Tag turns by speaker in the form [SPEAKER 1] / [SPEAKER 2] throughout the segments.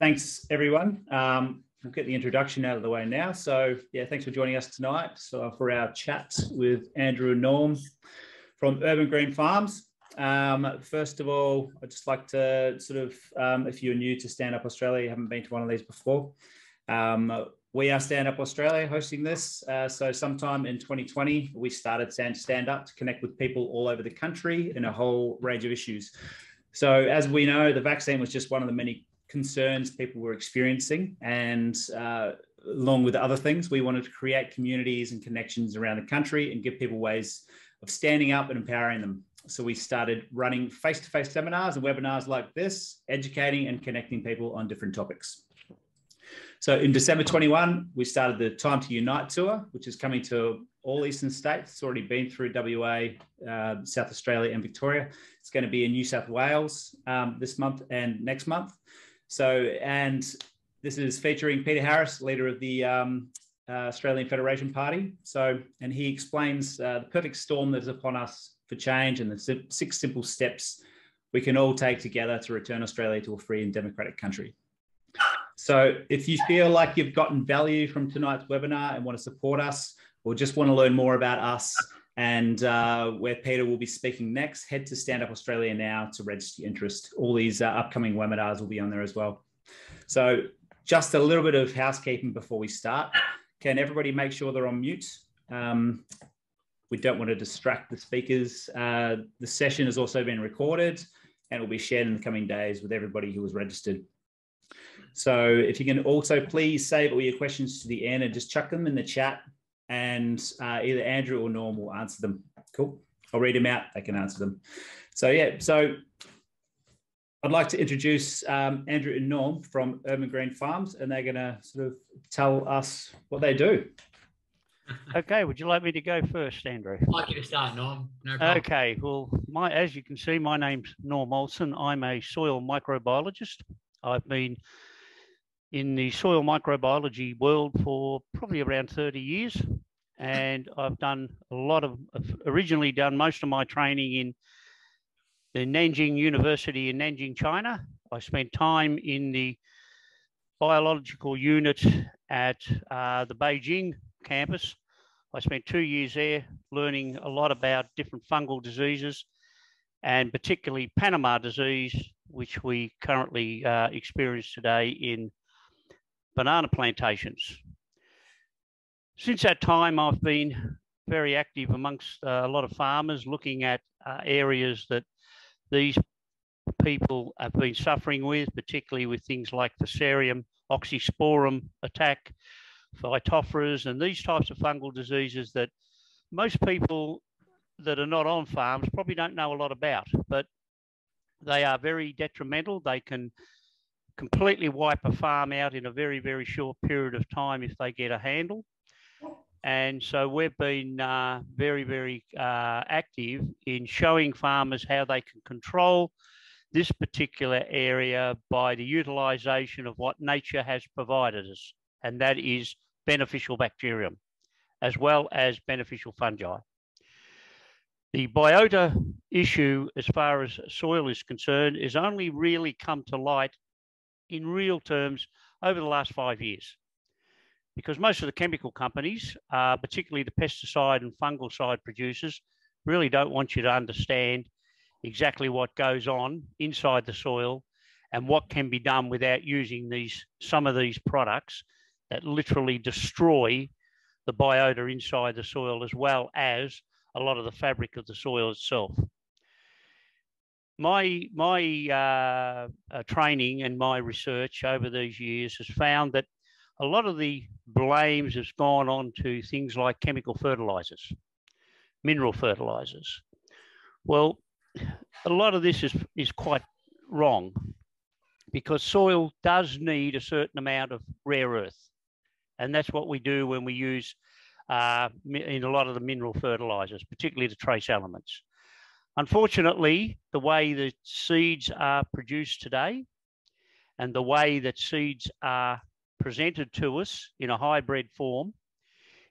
[SPEAKER 1] thanks everyone. Um, we'll get the introduction out of the way now. So yeah, thanks for joining us tonight so for our chat with Andrew and Norm from Urban Green Farms. Um, first of all, I'd just like to sort of, um, if you're new to Stand Up Australia, you haven't been to one of these before, um, we are Stand Up Australia hosting this. Uh, so sometime in 2020, we started Stand Up to connect with people all over the country in a whole range of issues. So as we know, the vaccine was just one of the many concerns people were experiencing. And uh, along with other things, we wanted to create communities and connections around the country and give people ways of standing up and empowering them. So we started running face-to-face seminars and webinars like this, educating and connecting people on different topics. So in December 21, we started the Time to Unite tour, which is coming to all eastern states. It's already been through WA, uh, South Australia, and Victoria. It's going to be in New South Wales um, this month and next month. So, and this is featuring Peter Harris, leader of the um, uh, Australian Federation Party. So, and he explains uh, the perfect storm that is upon us for change and the six simple steps we can all take together to return Australia to a free and democratic country. So if you feel like you've gotten value from tonight's webinar and want to support us or just want to learn more about us and uh, where Peter will be speaking next, head to Stand Up Australia now to register your interest. All these uh, upcoming webinars will be on there as well. So just a little bit of housekeeping before we start. Can everybody make sure they're on mute? Um, we don't want to distract the speakers. Uh, the session has also been recorded and will be shared in the coming days with everybody who was registered. So if you can also please save all your questions to the end and just chuck them in the chat and uh, either Andrew or Norm will answer them. Cool. I'll read them out. They can answer them. So yeah, so I'd like to introduce um, Andrew and Norm from Urban Green Farms, and they're going to sort of tell us what they do
[SPEAKER 2] okay, would you like me to go first, Andrew?
[SPEAKER 3] I'd like you to start, Norm. No
[SPEAKER 2] okay, well, my as you can see, my name's Norm Olsen. I'm a soil microbiologist. I've been in the soil microbiology world for probably around 30 years. And I've done a lot of, originally done most of my training in the Nanjing University in Nanjing, China. I spent time in the biological unit at uh, the Beijing campus. I spent two years there learning a lot about different fungal diseases and particularly Panama disease, which we currently uh, experience today in banana plantations. Since that time, I've been very active amongst uh, a lot of farmers looking at uh, areas that these people have been suffering with, particularly with things like Fusarium oxysporum attack, phytophthora, and these types of fungal diseases that most people that are not on farms probably don't know a lot about, but they are very detrimental. They can completely wipe a farm out in a very, very short period of time if they get a handle. And so we've been uh, very, very uh, active in showing farmers how they can control this particular area by the utilisation of what nature has provided us, and that is beneficial bacterium, as well as beneficial fungi. The biota issue, as far as soil is concerned, is only really come to light in real terms over the last five years. Because most of the chemical companies, uh, particularly the pesticide and fungicide producers, really don't want you to understand exactly what goes on inside the soil and what can be done without using these some of these products that literally destroy the biota inside the soil as well as a lot of the fabric of the soil itself. My, my uh, uh, training and my research over these years has found that a lot of the blames has gone on to things like chemical fertilizers, mineral fertilizers. Well, a lot of this is, is quite wrong because soil does need a certain amount of rare earth. And that's what we do when we use uh, in a lot of the mineral fertilizers, particularly the trace elements. Unfortunately, the way that seeds are produced today and the way that seeds are presented to us in a hybrid form,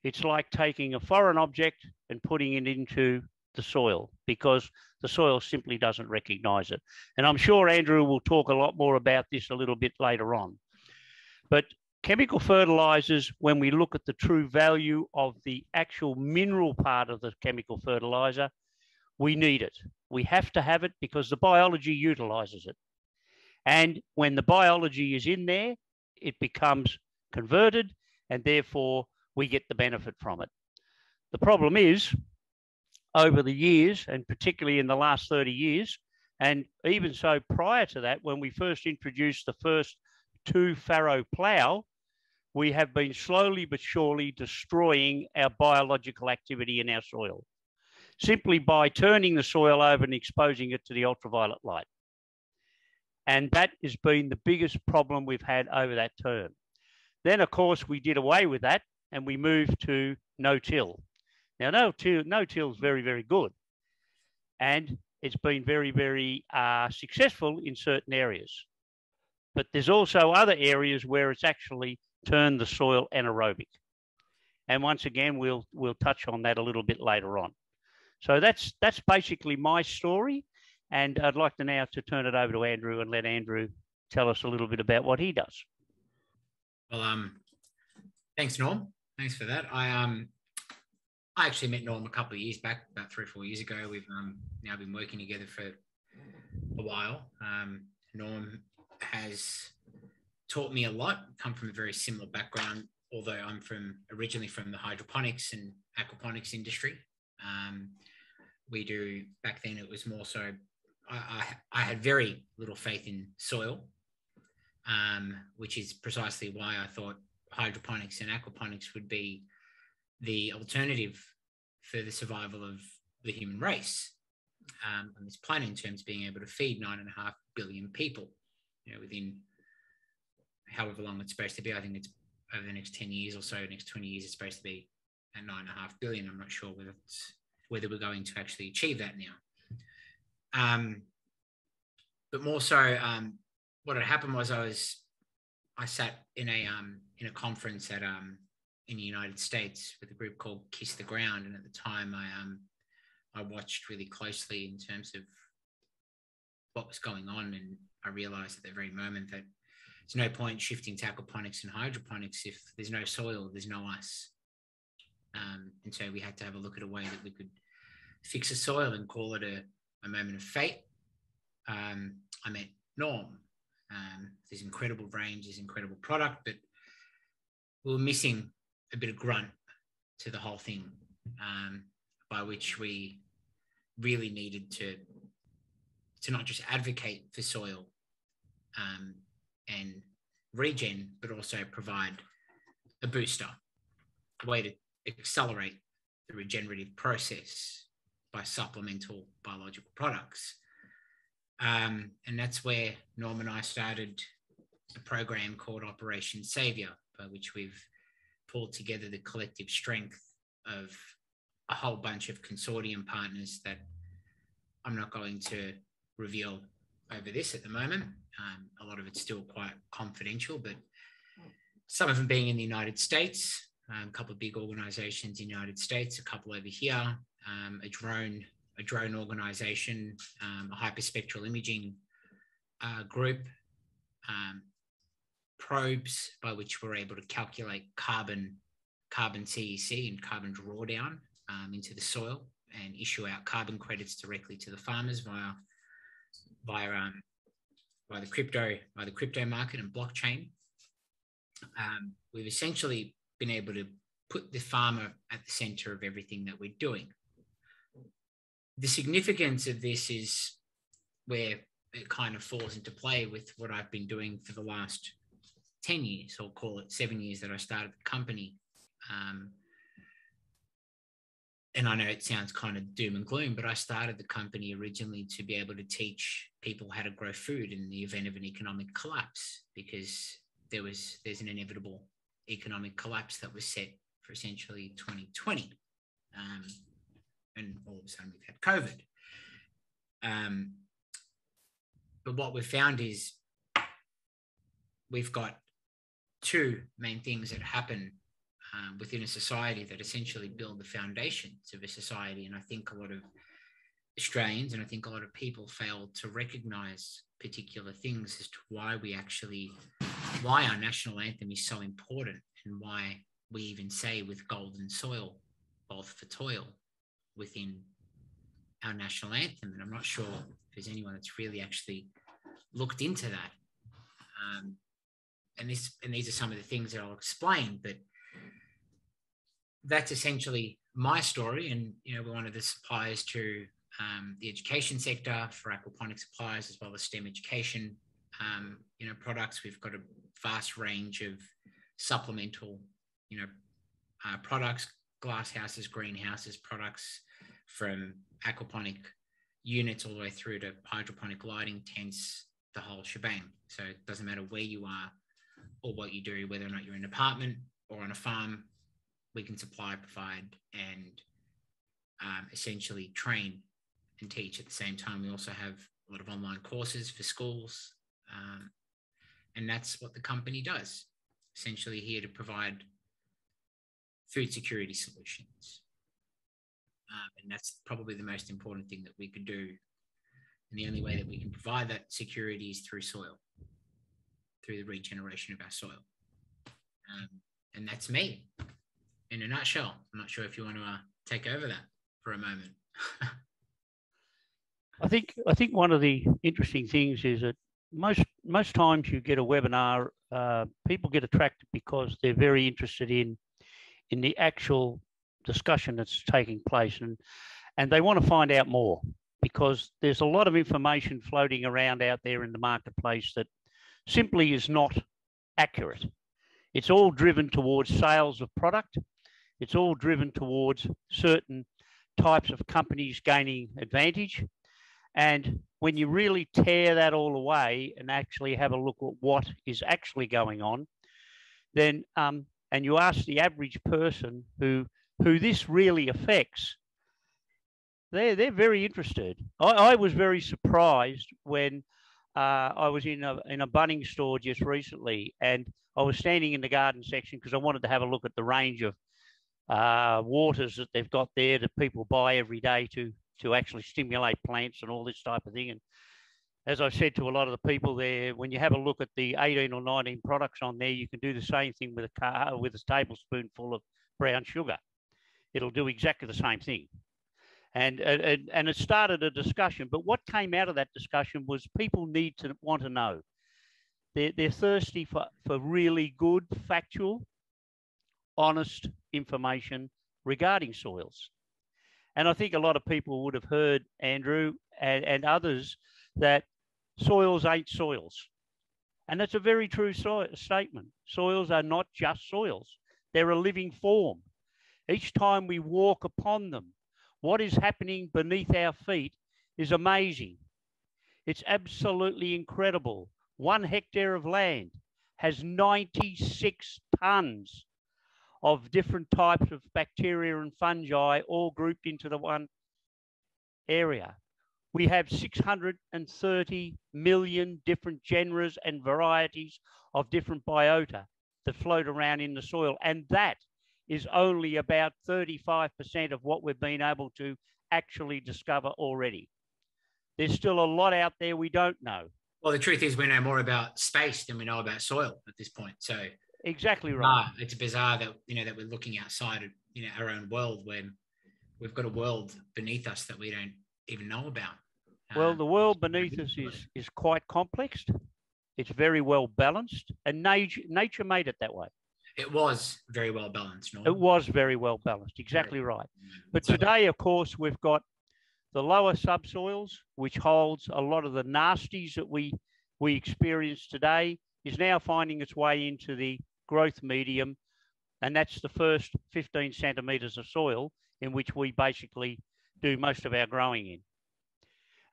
[SPEAKER 2] it's like taking a foreign object and putting it into the soil because the soil simply doesn't recognize it. And I'm sure Andrew will talk a lot more about this a little bit later on. But chemical fertilizers, when we look at the true value of the actual mineral part of the chemical fertilizer, we need it. We have to have it because the biology utilizes it. And when the biology is in there, it becomes converted and therefore we get the benefit from it. The problem is over the years, and particularly in the last 30 years, and even so prior to that, when we first introduced the first two furrow plough, we have been slowly but surely destroying our biological activity in our soil simply by turning the soil over and exposing it to the ultraviolet light. And that has been the biggest problem we've had over that term. Then, of course, we did away with that and we moved to no-till. Now, no-till no till is very, very good. And it's been very, very uh, successful in certain areas. But there's also other areas where it's actually turned the soil anaerobic. And once again, we'll, we'll touch on that a little bit later on. So that's, that's basically my story. And I'd like to now to turn it over to Andrew and let Andrew tell us a little bit about what he does.
[SPEAKER 3] Well, um, thanks, Norm. Thanks for that. I um, I actually met Norm a couple of years back, about three or four years ago. We've um, now been working together for a while. Um, Norm has taught me a lot. Come from a very similar background, although I'm from originally from the hydroponics and aquaponics industry. Um, we do back then. It was more so. I, I, I had very little faith in soil, um, which is precisely why I thought hydroponics and aquaponics would be the alternative for the survival of the human race um, on this planet in terms of being able to feed nine and a half billion people, you know, within however long it's supposed to be. I think it's over the next 10 years or so, next 20 years, it's supposed to be at nine and a half billion. I'm not sure whether whether we're going to actually achieve that now. Um, but more so, um, what had happened was I was I sat in a um, in a conference at um, in the United States with a group called Kiss the Ground, and at the time I um I watched really closely in terms of what was going on, and I realized at the very moment that there's no point shifting to aquaponics and hydroponics if there's no soil, there's no us. Um, and so we had to have a look at a way that we could fix the soil and call it a, a moment of fate. Um, I met Norm. Um, this incredible range, this incredible product, but we were missing a bit of grunt to the whole thing, um, by which we really needed to to not just advocate for soil um, and regen, but also provide a booster, a way to accelerate the regenerative process by supplemental biological products. Um, and that's where Norm and I started a program called Operation Savior, by which we've pulled together the collective strength of a whole bunch of consortium partners that I'm not going to reveal over this at the moment. Um, a lot of it's still quite confidential, but some of them being in the United States, a couple of big organizations in the United States, a couple over here, um, a drone, a drone organization, um, a hyperspectral imaging uh, group, um, probes by which we're able to calculate carbon, carbon CEC and carbon drawdown um, into the soil and issue out carbon credits directly to the farmers via via um, by the crypto by the crypto market and blockchain. Um, we've essentially been able to put the farmer at the center of everything that we're doing. The significance of this is where it kind of falls into play with what I've been doing for the last 10 years, or call it seven years that I started the company. Um, and I know it sounds kind of doom and gloom, but I started the company originally to be able to teach people how to grow food in the event of an economic collapse because there was there's an inevitable economic collapse that was set for essentially 2020. Um, and all of a sudden we've had COVID. Um, but what we've found is we've got two main things that happen um, within a society that essentially build the foundations of a society. And I think a lot of Australians and I think a lot of people fail to recognize particular things as to why we actually, why our national anthem is so important and why we even say with golden soil, both for toil within our national anthem. And I'm not sure if there's anyone that's really actually looked into that. Um, and this and these are some of the things that I'll explain, but that's essentially my story. And you know, we're one of the suppliers to um, the education sector for aquaponic suppliers as well as STEM education. Um, you know, products. We've got a vast range of supplemental, you know, uh, products, glasshouses, greenhouses, products from aquaponic units all the way through to hydroponic lighting, tents, the whole shebang. So it doesn't matter where you are or what you do, whether or not you're in an apartment or on a farm, we can supply, provide, and um, essentially train and teach at the same time. We also have a lot of online courses for schools. Um, and that's what the company does essentially here to provide food security solutions. Um, and that's probably the most important thing that we could do. And the only way that we can provide that security is through soil, through the regeneration of our soil. Um, and that's me in a nutshell. I'm not sure if you want to uh, take over that for a moment.
[SPEAKER 2] I think I think one of the interesting things is that most most times you get a webinar, uh, people get attracted because they're very interested in in the actual discussion that's taking place, and and they want to find out more because there's a lot of information floating around out there in the marketplace that simply is not accurate. It's all driven towards sales of product. It's all driven towards certain types of companies gaining advantage. And when you really tear that all away and actually have a look at what is actually going on, then um, and you ask the average person who who this really affects, they're they're very interested. I, I was very surprised when uh, I was in a in a Bunnings store just recently, and I was standing in the garden section because I wanted to have a look at the range of uh, waters that they've got there that people buy every day to to actually stimulate plants and all this type of thing. And as I said to a lot of the people there, when you have a look at the 18 or 19 products on there, you can do the same thing with a car with a tablespoonful of brown sugar. It'll do exactly the same thing. And, and, and it started a discussion. But what came out of that discussion was people need to want to know. They're, they're thirsty for, for really good, factual, honest information regarding soils. And I think a lot of people would have heard, Andrew and, and others, that soils ain't soils. And that's a very true so statement. Soils are not just soils, they're a living form. Each time we walk upon them, what is happening beneath our feet is amazing. It's absolutely incredible. One hectare of land has 96 tons of different types of bacteria and fungi all grouped into the one area. We have 630 million different genres and varieties of different biota that float around in the soil. And that is only about 35% of what we've been able to actually discover already. There's still a lot out there we don't know.
[SPEAKER 3] Well, the truth is, we know more about space than we know about soil at this point. So
[SPEAKER 2] Exactly right.
[SPEAKER 3] it's bizarre that you know that we're looking outside of you know our own world when we've got a world beneath us that we don't even know about.
[SPEAKER 2] Well, uh, the world beneath us is is quite complex. It's very well balanced, and nature nature made it that way.
[SPEAKER 3] It was very well balanced.
[SPEAKER 2] Norman. It was very well balanced. Exactly right. But today, of course, we've got the lower subsoils, which holds a lot of the nasties that we we experience today, is now finding its way into the growth medium, and that's the first 15 centimetres of soil in which we basically do most of our growing in.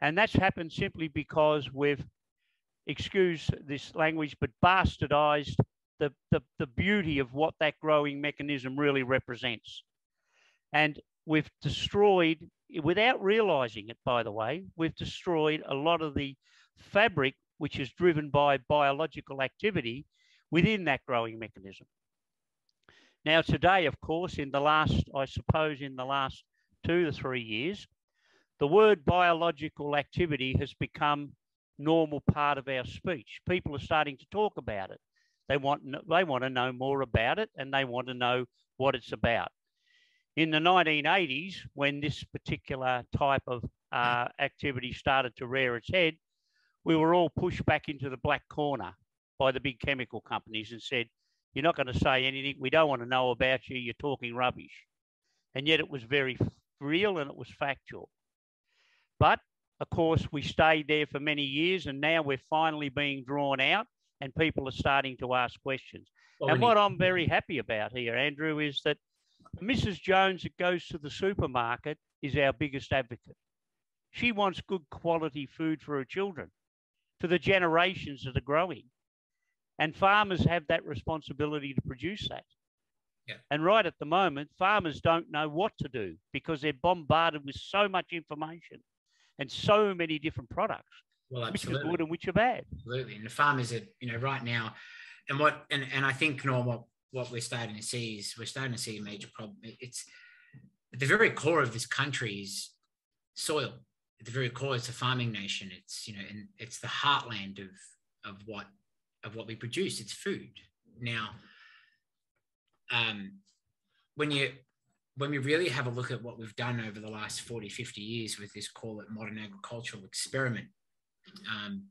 [SPEAKER 2] And that's happened simply because we've, excuse this language, but bastardized the, the, the beauty of what that growing mechanism really represents. And we've destroyed, without realizing it, by the way, we've destroyed a lot of the fabric which is driven by biological activity within that growing mechanism. Now, today, of course, in the last, I suppose, in the last two to three years, the word biological activity has become normal part of our speech. People are starting to talk about it. They want, they want to know more about it and they want to know what it's about. In the 1980s, when this particular type of uh, activity started to rear its head, we were all pushed back into the black corner by the big chemical companies and said, You're not going to say anything. We don't want to know about you. You're talking rubbish. And yet it was very real and it was factual. But of course, we stayed there for many years and now we're finally being drawn out and people are starting to ask questions. And what. I'm very happy about here, Andrew, is that Mrs. Jones that goes to the supermarket is our biggest advocate. She wants good quality food for her children, for the generations that are growing. And farmers have that responsibility to produce that. Yeah. And right at the moment, farmers don't know what to do because they're bombarded with so much information and so many different products, well, which are good and which are bad.
[SPEAKER 3] Absolutely. And the farmers are, you know, right now, and what, and, and I think, Norm, what, what we're starting to see is we're starting to see a major problem. It's at the very core of this country is soil. At the very core, it's a farming nation. It's, you know, and it's the heartland of, of what, of what we produce. It's food. Now, um, when you when we really have a look at what we've done over the last 40 50 years with this call it modern agricultural experiment um,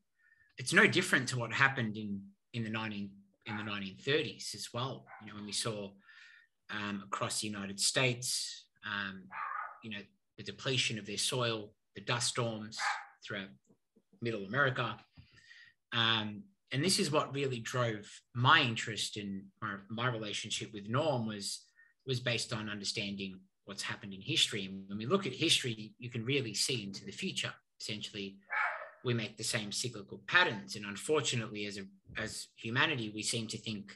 [SPEAKER 3] it's no different to what happened in in the 19 in the 1930s as well you know when we saw um, across the united states um, you know the depletion of their soil the dust storms throughout middle america um, and this is what really drove my interest in my, my relationship with Norm was was based on understanding what's happened in history. And when we look at history, you can really see into the future. Essentially, we make the same cyclical patterns. And unfortunately, as a, as humanity, we seem to think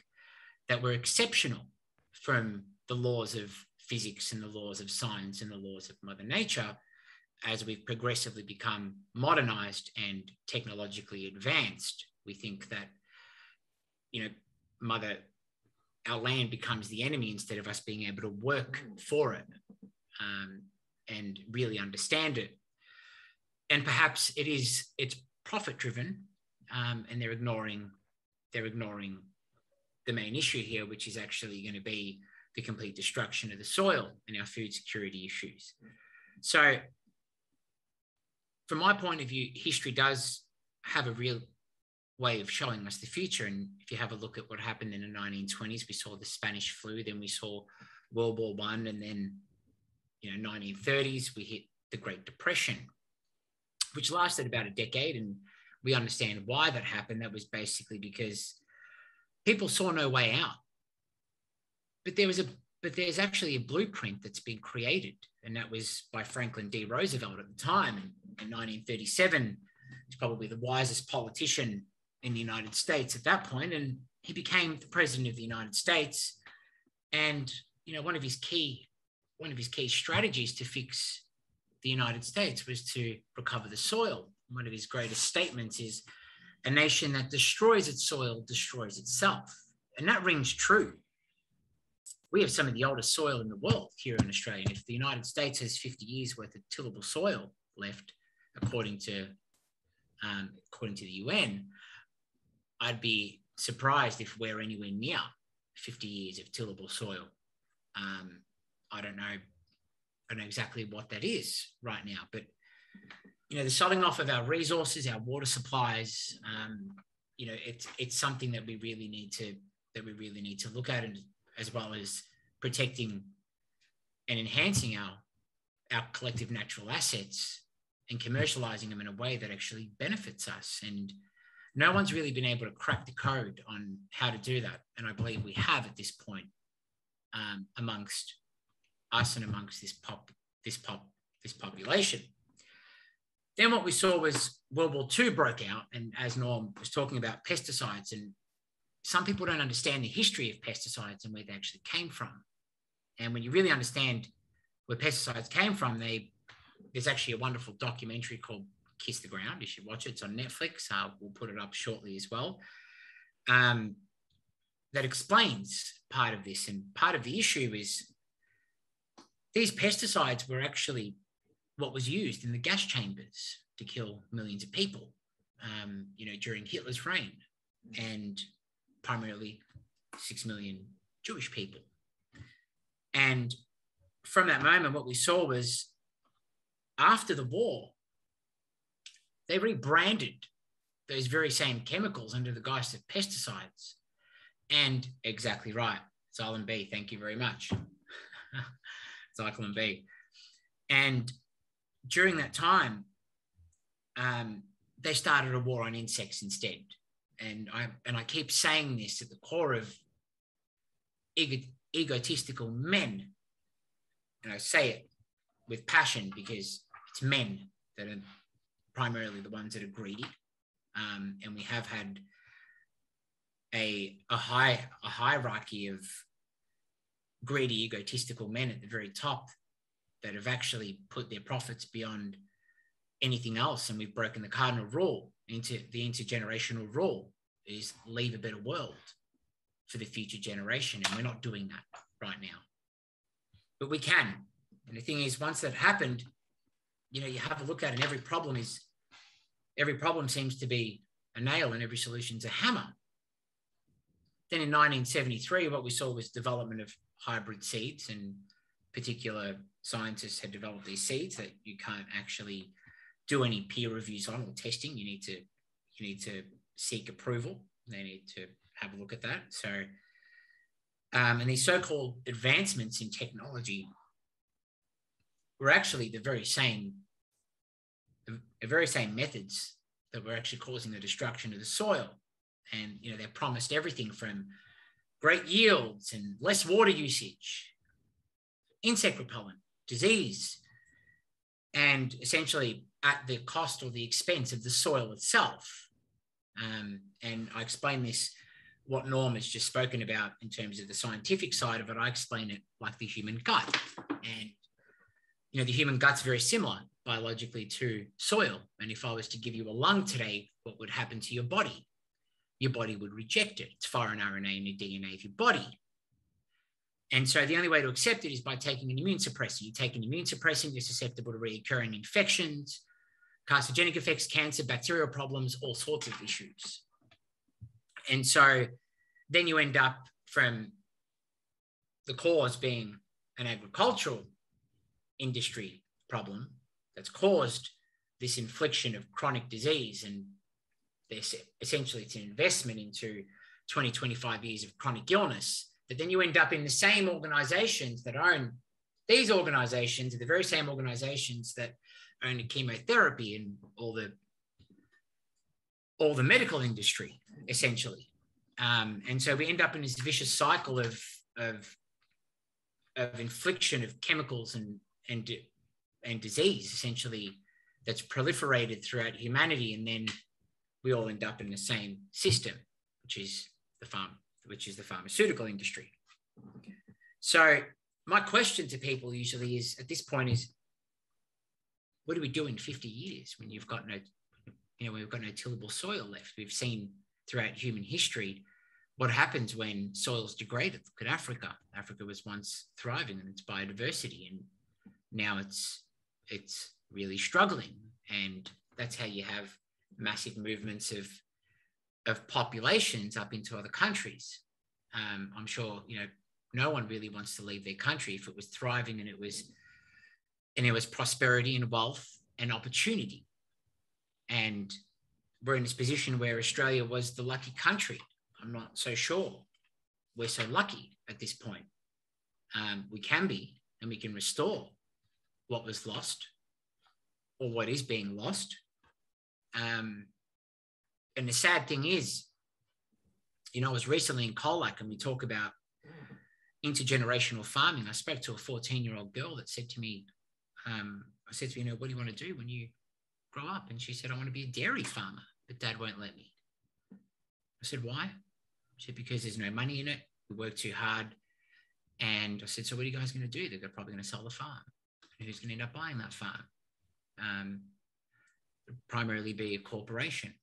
[SPEAKER 3] that we're exceptional from the laws of physics and the laws of science and the laws of Mother Nature as we've progressively become modernized and technologically advanced we think that you know mother our land becomes the enemy instead of us being able to work for it um, and really understand it. And perhaps it is it's profit driven um, and they're ignoring they're ignoring the main issue here which is actually going to be the complete destruction of the soil and our food security issues. So from my point of view history does have a real way of showing us the future. And if you have a look at what happened in the 1920s, we saw the Spanish flu, then we saw World War One, and then you know 1930s we hit the Great Depression, which lasted about a decade, and we understand why that happened. That was basically because people saw no way out. But there was a but there's actually a blueprint that's been created, and that was by Franklin D. Roosevelt at the time in, in 1937. He's probably the wisest politician in the United States at that point, and he became the president of the United States. And you know, one of his key one of his key strategies to fix the United States was to recover the soil. One of his greatest statements is, "A nation that destroys its soil destroys itself," and that rings true. We have some of the oldest soil in the world here in Australia. If the United States has 50 years worth of tillable soil left, according to um, according to the UN, I'd be surprised if we're anywhere near 50 years of tillable soil. Um, I don't know. I don't know exactly what that is right now, but you know, the selling off of our resources, our water supplies, um, you know, it's it's something that we really need to that we really need to look at, and as well as protecting and enhancing our our collective natural assets and commercializing them in a way that actually benefits us and no one's really been able to crack the code on how to do that. And I believe we have at this point um, amongst us and amongst this pop, this pop, this population. Then what we saw was World War II broke out, and as Norm was talking about pesticides, and some people don't understand the history of pesticides and where they actually came from. And when you really understand where pesticides came from, they there's actually a wonderful documentary called Kiss the Ground. You should watch it. It's on Netflix. Uh, we'll put it up shortly as well. Um, that explains part of this. And part of the issue is these pesticides were actually what was used in the gas chambers to kill millions of people, um, you know, during Hitler's reign, and primarily six million Jewish people. And from that moment, what we saw was after the war, they rebranded those very same chemicals under the guise of pesticides. And exactly right, Zyklon B, thank you very much. Zyklon B. And during that time, um, they started a war on insects instead. And I and I keep saying this at the core of ego, egotistical men, and I say it with passion because it's men that are primarily the ones that are greedy, um, and we have had a a high a hierarchy of greedy, egotistical men at the very top that have actually put their profits beyond anything else. And we've broken the cardinal rule into the intergenerational rule is leave a better world for the future generation. And we're not doing that right now. But we can. And the thing is, once that happened, you know, you have a look at it, and every problem is every problem seems to be a nail and every solution's a hammer. Then in 1973, what we saw was development of hybrid seeds and particular scientists had developed these seeds that you can't actually do any peer reviews on or testing. You need to you need to seek approval. They need to have a look at that. So, um, and these so-called advancements in technology were actually the very same, the very same methods that were actually causing the destruction of the soil. And you know, they promised everything from great yields and less water usage, insect repellent, disease, and essentially at the cost or the expense of the soil itself. Um, and I explain this, what Norm has just spoken about in terms of the scientific side of it. I explain it like the human gut. And, you know, the human gut's very similar biologically to soil. And if I was to give you a lung today, what would happen to your body? Your body would reject it. It's foreign RNA in the DNA of your body. And so the only way to accept it is by taking an immune suppressant. You take an immune suppressant, you're susceptible to recurring infections, carcinogenic effects, cancer, bacterial problems, all sorts of issues. And so then you end up from the cause being an agricultural industry problem that's caused this infliction of chronic disease. And essentially it's an investment into 20 25 years of chronic illness. But then you end up in the same organizations that own these organizations are the very same organizations that own the chemotherapy and all the all the medical industry essentially. Um, and so we end up in this vicious cycle of of of infliction of chemicals and and and disease essentially that's proliferated throughout humanity and then we all end up in the same system which is the farm which is the pharmaceutical industry. So my question to people usually is at this point is, what do we do in 50 years when you've got no, you know, we've got no tillable soil left? We've seen throughout human history what happens when soil's degraded. Look at Africa. Africa was once thriving in its biodiversity, and now it's it's really struggling. And that's how you have massive movements of of populations up into other countries. Um, I'm sure you know no one really wants to leave their country if it was thriving and it was and it was prosperity and wealth and opportunity. And we're in this position where Australia was the lucky country. I'm not so sure we're so lucky at this point. Um, we can be, and we can restore what was lost or what is being lost. Um, and the sad thing is, you know, I was recently in Colac and we talk about intergenerational farming. I spoke to a 14 year old girl that said to me, um, I said to her, you know, what do you want to do when you grow up? And she said, I want to be a dairy farmer, but dad won't let me. I said, why? She said, because there's no money in it. We work too hard. And I said, so what are you guys going to do? They're probably going to sell the farm. Who's going to end up buying that farm? Um, primarily be a corporation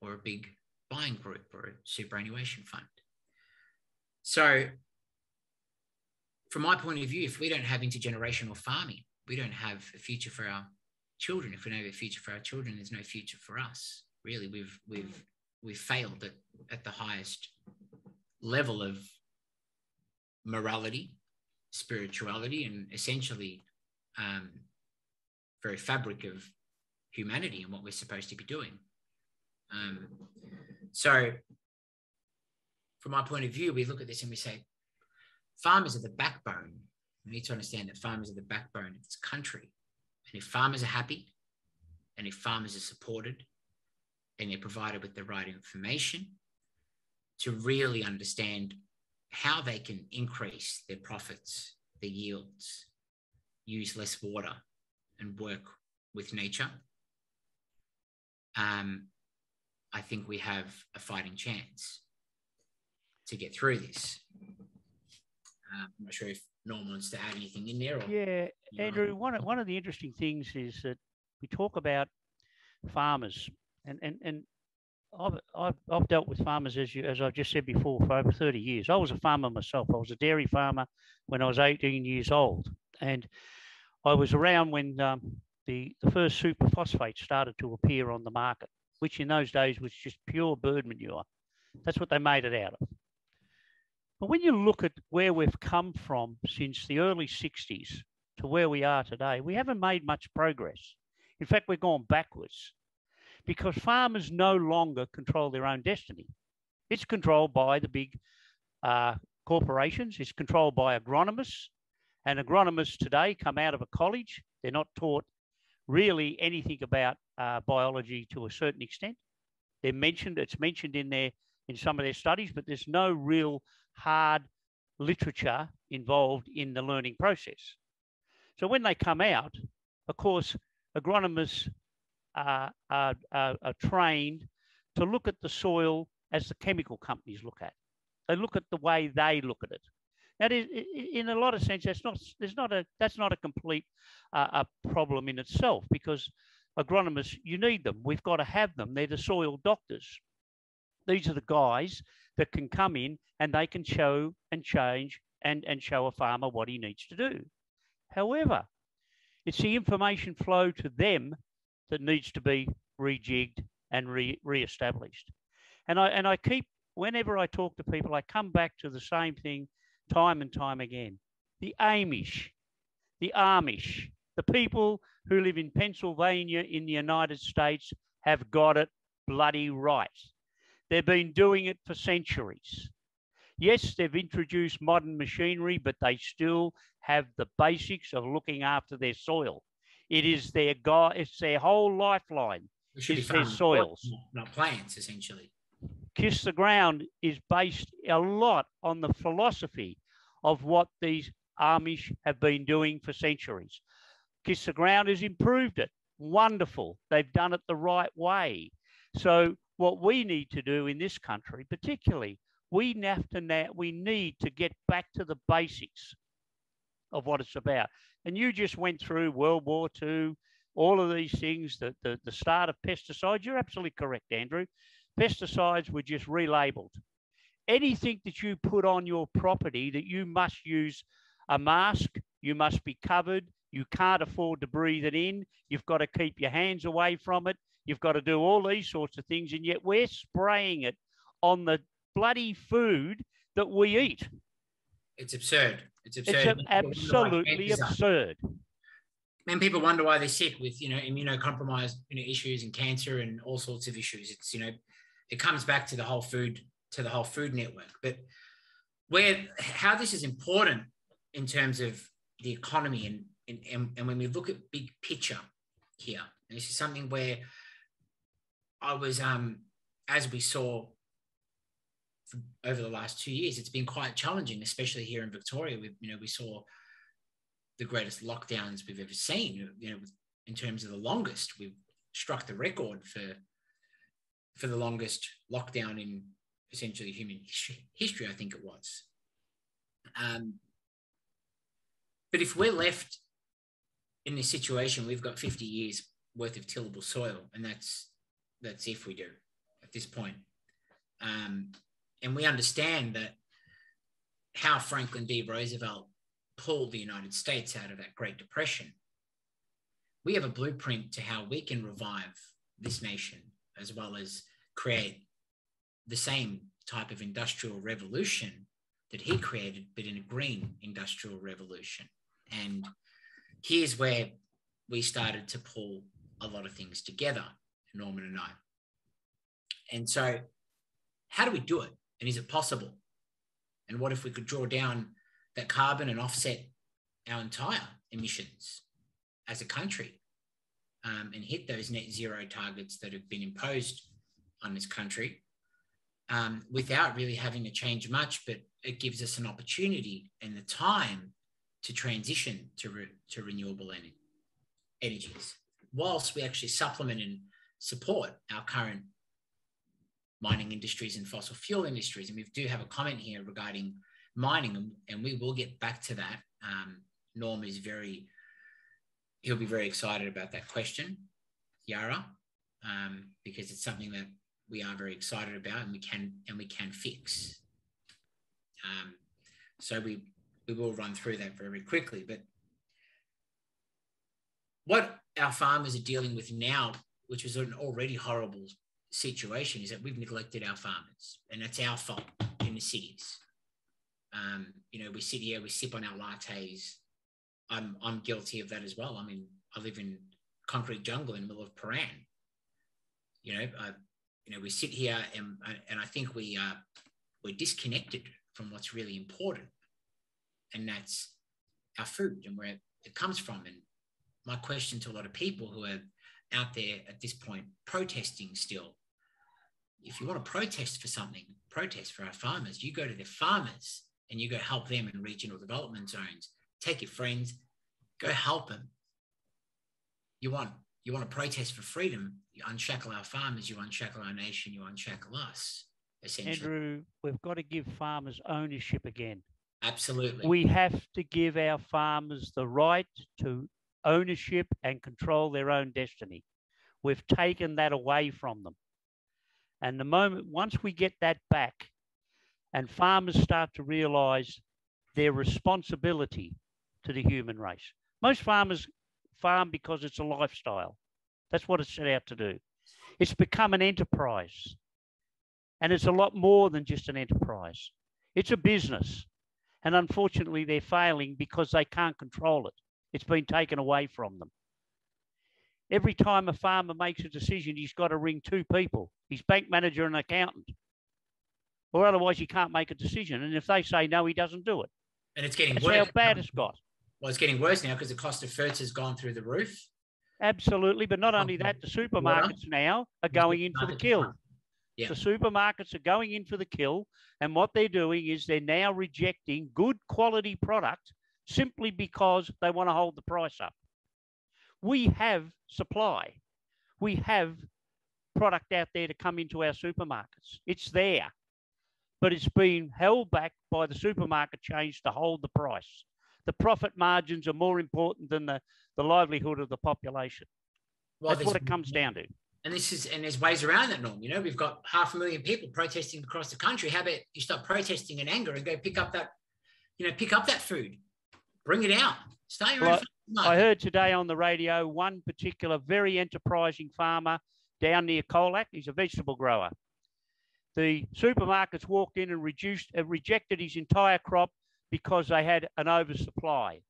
[SPEAKER 3] or a big buying group or a superannuation fund. So, from my point of view, if we don't have intergenerational farming, we don't have a future for our children. If we don't have a future for our children, there's no future for us. Really, we've we've we've failed at, at the highest level of morality, spirituality, and essentially um, very fabric of humanity and what we're supposed to be doing. Um, so, from my point of view, we look at this and we say, farmers are the backbone. We need to understand that farmers are the backbone of this country. And if farmers are happy, and if farmers are supported, and they're provided with the right information to really understand how they can increase their profits, their yields, use less water, and work with nature, um, I think we have a fighting chance to get through this. Uh, I'm not sure if Norm wants to add anything in there. Or,
[SPEAKER 2] yeah, Andrew. One of, one of the interesting things is that we talk about farmers, and and and I've, I've, I've dealt with farmers as you as I've just said before for over 30 years. I was a farmer myself. I was a dairy farmer when I was 18 years old, and I was around when um, the the first superphosphate started to appear on the market which in those days was just pure bird manure. That's what they made it out of. But when you look at where we've come from since the early 60s to where we are today, we haven't made much progress. In fact, we've gone backwards because farmers no longer control their own destiny. It's controlled by the big uh, corporations, it's controlled by agronomists, and agronomists today come out of a college. They're not taught really anything about uh, biology to a certain extent. They're mentioned, it's mentioned in their in some of their studies, but there's no real hard literature involved in the learning process. So when they come out, of course, agronomists are, are, are, are trained to look at the soil as the chemical companies look at. They look at the way they look at it. That is, in a lot of sense, that's not there's not a that's not a complete uh, a problem in itself because agronomists you need them. We've got to have them. They're the soil doctors. These are the guys that can come in and they can show and change and and show a farmer what he needs to do. However, it's the information flow to them that needs to be rejigged and re, re-established. And I and I keep whenever I talk to people, I come back to the same thing time and time again. The Amish, the Amish, the people who live in Pennsylvania in the United States have got it bloody right. They've been doing it for centuries. Yes, they've introduced modern machinery, but they still have the basics of looking after their soil. It is their God, it's their whole lifeline. It's their soils.
[SPEAKER 3] Not plants, essentially.
[SPEAKER 2] Kiss the Ground is based a lot on the philosophy of what these Amish have been doing for centuries. Kiss the Ground has improved it. Wonderful. They've done it the right way. So, what we need to do in this country, particularly, we have to now, we need to get back to the basics of what it's about. And you just went through World War II, all of these things, the, the, the start of pesticides. You're absolutely correct, Andrew. Pesticides were just relabeled. Anything that you put on your property that you must use a mask, you must be covered, you can't afford to breathe it in, you've got to keep your hands away from it, you've got to do all these sorts of things, and yet we're spraying it on the bloody food that we eat.
[SPEAKER 3] It's absurd. It's absurd.
[SPEAKER 2] It's absolutely absurd.
[SPEAKER 3] And people wonder why they're sick with, you know, immunocompromised you know, issues and cancer and all sorts of issues. It's, you know, it comes back to the whole food to the whole food network. But where how this is important in terms of the economy and and, and when we look at big picture here, and this is something where I was um as we saw over the last two years, it's been quite challenging, especially here in Victoria. We you know we saw the greatest lockdowns we've ever seen. You know, in terms of the longest, we've struck the record for for the longest lockdown in essentially human history, I think it was. Um, but if we're left in this situation, we've got 50 years worth of tillable soil, and that's that's if we do at this point. Um, and we understand that how Franklin D. Roosevelt pulled the United States out of that Great Depression, we have a blueprint to how we can revive this nation as well as create the same type of industrial revolution that he created, but in a green industrial revolution. And here's where we started to pull a lot of things together, Norman and I. And so, how do we do it? And is it possible? And what if we could draw down that carbon and offset our entire emissions as a country um, and hit those net zero targets that have been imposed on this country um, without really having to change much, but it gives us an opportunity and the time to transition to, re- to renewable en- energies, whilst we actually supplement and support our current mining industries and fossil fuel industries. And we do have a comment here regarding mining, and we will get back to that. Um, Norm is very, he'll be very excited about that question, Yara, um, because it's something that we are very excited about and we can and we can fix. Um, so we we will run through that very quickly. But what our farmers are dealing with now, which is an already horrible situation, is that we've neglected our farmers, and that's our fault in the cities. Um, you know, we sit here, we sip on our lattes. I'm I'm guilty of that as well. I mean, I live in concrete jungle in the middle of Prahran. You know, uh, you know, we sit here and and I think we uh, we're disconnected from what's really important, and that's our food and where it comes from. And my question to a lot of people who are out there at this point protesting still, if you want to protest for something, protest for our farmers. You go to the farmers and you go help them in regional development zones. Take your friends, go help them. You want you want to protest for freedom, you unshackle our farmers, you unshackle our nation, you unshackle us. Essentially.
[SPEAKER 2] Andrew, we've got to give farmers ownership again.
[SPEAKER 3] Absolutely.
[SPEAKER 2] We have to give our farmers the right to ownership and control their own destiny. We've taken that away from them. And the moment, once we get that back and farmers start to realize their responsibility to the human race, most farmers farm because it's a lifestyle. That's what it's set out to do. It's become an enterprise. And it's a lot more than just an enterprise. It's a business. And unfortunately, they're failing because they can't control it. It's been taken away from them. Every time a farmer makes a decision, he's got to ring two people his bank manager and accountant. Or otherwise, he can't make a decision. And if they say no, he doesn't do it.
[SPEAKER 3] And it's getting
[SPEAKER 2] That's
[SPEAKER 3] worse.
[SPEAKER 2] how bad it's got.
[SPEAKER 3] Well, it's getting worse now because the cost of ferts has gone through the roof.
[SPEAKER 2] Absolutely. But not only that, the supermarkets now are going in for the kill.
[SPEAKER 3] Yeah.
[SPEAKER 2] The supermarkets are going in for the kill. And what they're doing is they're now rejecting good quality product simply because they want to hold the price up. We have supply. We have product out there to come into our supermarkets. It's there, but it's been held back by the supermarket chains to hold the price. The profit margins are more important than the, the livelihood of the population.
[SPEAKER 3] Well,
[SPEAKER 2] That's what it comes down to.
[SPEAKER 3] And this is and there's ways around that norm. You know, we've got half a million people protesting across the country. How about you stop protesting in anger and go pick up that, you know, pick up that food, bring it out, stay
[SPEAKER 2] Well, I heard today on the radio one particular very enterprising farmer down near Colac. He's a vegetable grower. The supermarkets walked in and reduced, uh, rejected his entire crop because they had an oversupply.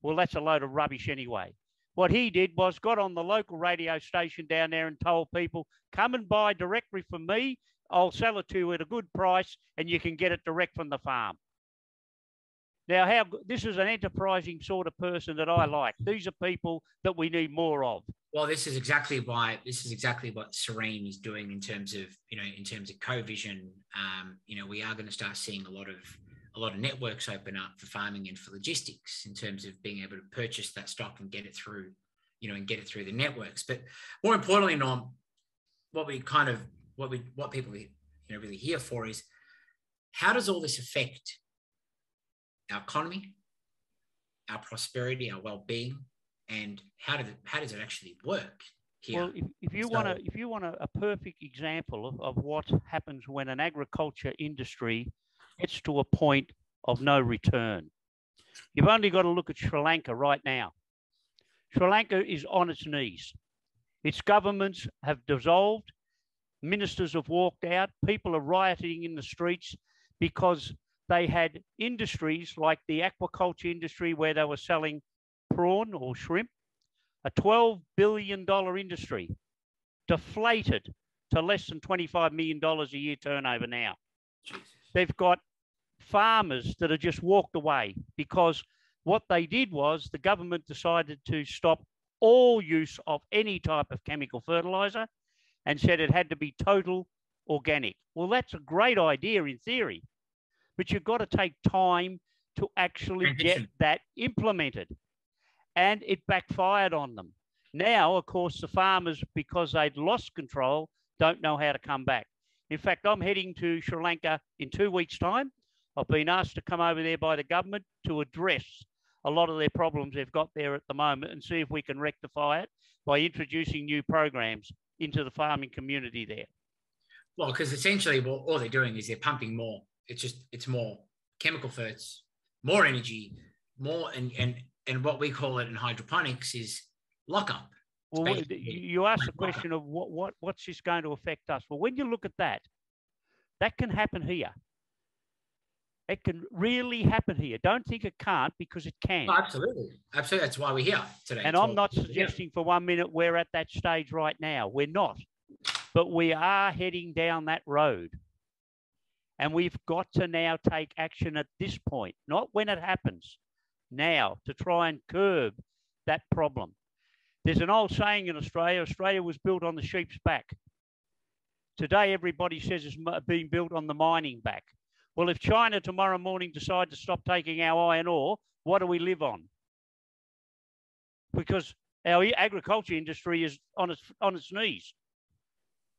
[SPEAKER 2] Well, that's a load of rubbish anyway. What he did was got on the local radio station down there and told people, come and buy directly from me. I'll sell it to you at a good price and you can get it direct from the farm. Now, how this is an enterprising sort of person that I like. These are people that we need more of.
[SPEAKER 3] Well, this is exactly why this is exactly what Serene is doing in terms of you know in terms of co-vision. Um, you know, we are going to start seeing a lot of a lot of networks open up for farming and for logistics in terms of being able to purchase that stock and get it through, you know, and get it through the networks. But more importantly, Norm, what we kind of what we what people you know really here for is how does all this affect our economy, our prosperity, our well-being, and how did it, how does it actually work here?
[SPEAKER 2] Well, if, if you
[SPEAKER 3] So-
[SPEAKER 2] want to, if you want a, a perfect example of, of what happens when an agriculture industry gets to a point of no return. You've only got to look at Sri Lanka right now. Sri Lanka is on its knees. Its governments have dissolved. Ministers have walked out. People are rioting in the streets because they had industries like the aquaculture industry where they were selling prawn or shrimp, a $12 billion industry, deflated to less than $25 million a year turnover now. Jesus. They've got farmers that have just walked away because what they did was the government decided to stop all use of any type of chemical fertilizer and said it had to be total organic. Well, that's a great idea in theory, but you've got to take time to actually get that implemented. And it backfired on them. Now, of course, the farmers, because they'd lost control, don't know how to come back. In fact, I'm heading to Sri Lanka in two weeks' time. I've been asked to come over there by the government to address a lot of their problems they've got there at the moment and see if we can rectify it by introducing new programs into the farming community there.
[SPEAKER 3] Well, because essentially what all they're doing is they're pumping more. It's just it's more chemical ferts, more energy, more and and and what we call it in hydroponics is lockup.
[SPEAKER 2] Well, you asked the question of what, what what's this going to affect us? Well, when you look at that, that can happen here. It can really happen here. Don't think it can't because it can.
[SPEAKER 3] Oh, absolutely. Absolutely. That's why we're here today.
[SPEAKER 2] And I'm not suggesting for one minute we're at that stage right now. We're not. But we are heading down that road. And we've got to now take action at this point, not when it happens, now to try and curb that problem. There's an old saying in Australia Australia was built on the sheep's back. Today, everybody says it's being built on the mining back. Well, if China tomorrow morning decide to stop taking our iron ore, what do we live on? Because our agriculture industry is on its on its knees.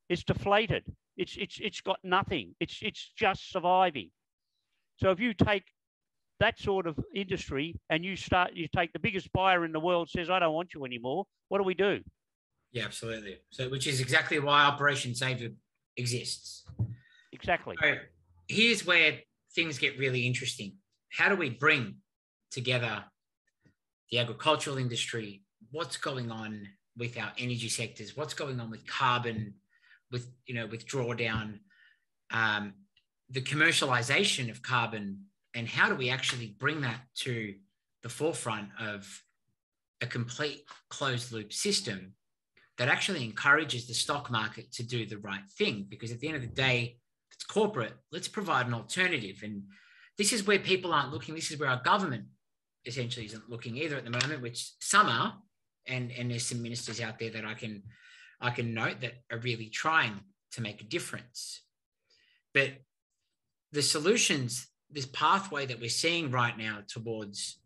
[SPEAKER 2] It's deflated. It's it's it's got nothing. It's it's just surviving. So if you take that sort of industry and you start you take the biggest buyer in the world says I don't want you anymore, what do we do?
[SPEAKER 3] Yeah, absolutely. So which is exactly why Operation Savior exists.
[SPEAKER 2] Exactly.
[SPEAKER 3] So, here's where things get really interesting. How do we bring together the agricultural industry? What's going on with our energy sectors? What's going on with carbon, with you know, with drawdown, um, the commercialization of carbon, and how do we actually bring that to the forefront of a complete closed loop system that actually encourages the stock market to do the right thing? Because at the end of the day, it's corporate. Let's provide an alternative. And this is where people aren't looking. This is where our government essentially isn't looking either at the moment, which some are. And, and there's some ministers out there that I can I can note that are really trying to make a difference. But the solutions, this pathway that we're seeing right now towards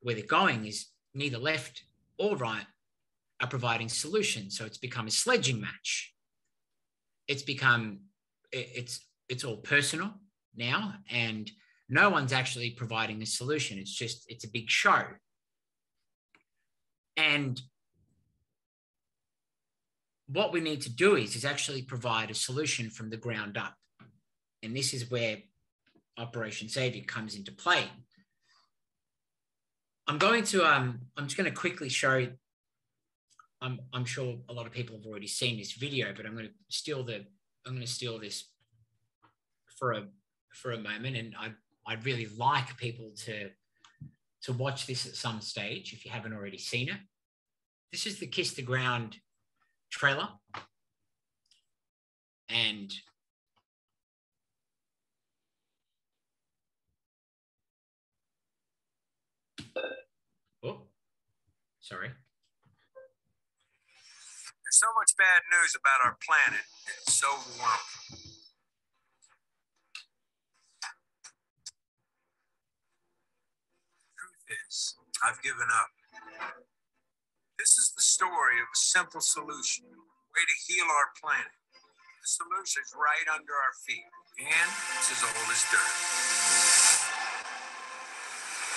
[SPEAKER 3] where they're going is neither left or right are providing solutions. So it's become a sledging match. It's become it's it's all personal now and no one's actually providing a solution. It's just it's a big show. And what we need to do is is actually provide a solution from the ground up. And this is where operation savior comes into play. I'm going to um i'm just going to quickly show i'm i'm sure a lot of people have already seen this video but i'm going to steal the i'm going to steal this for a for a moment, and I'd I'd really like people to to watch this at some stage if you haven't already seen it. This is the Kiss the Ground trailer, and oh, sorry.
[SPEAKER 4] There's so much bad news about our planet. It's so warm. I've given up. This is the story of a simple solution, a way to heal our planet. The solution is right under our feet, and it's as old as dirt.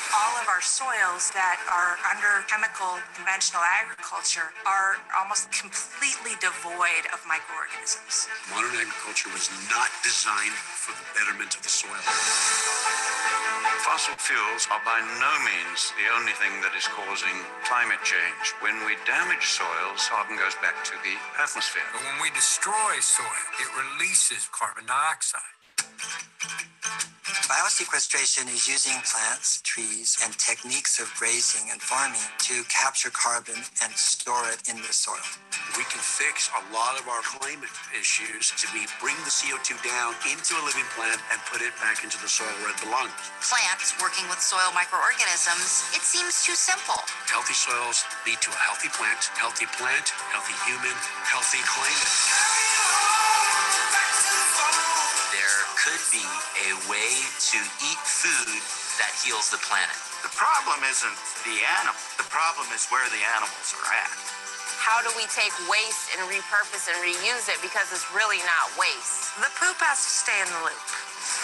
[SPEAKER 5] All of our soils that are under chemical conventional agriculture are almost completely devoid of microorganisms.
[SPEAKER 6] Modern agriculture was not designed for the betterment of the soil. fossil fuels are by no means the only thing that is causing climate change. When we damage soils, carbon goes back to the atmosphere.
[SPEAKER 4] But when we destroy soil, it releases carbon dioxide.
[SPEAKER 7] Biosequestration is using plants, trees, and techniques of grazing and farming to capture carbon and store it in the soil.
[SPEAKER 8] We can fix a lot of our climate issues if we bring the CO2 down into a living plant and put it back into the soil where it belongs.
[SPEAKER 5] Plants working with soil microorganisms, it seems too simple.
[SPEAKER 8] Healthy soils lead to a healthy plant, healthy plant, healthy human, healthy climate.
[SPEAKER 9] There could be a way to eat food that heals the planet.
[SPEAKER 6] The problem isn't the animal. The problem is where the animals are at.
[SPEAKER 10] How do we take waste and repurpose and reuse it because it's really not waste?
[SPEAKER 5] The poop has to stay in the loop.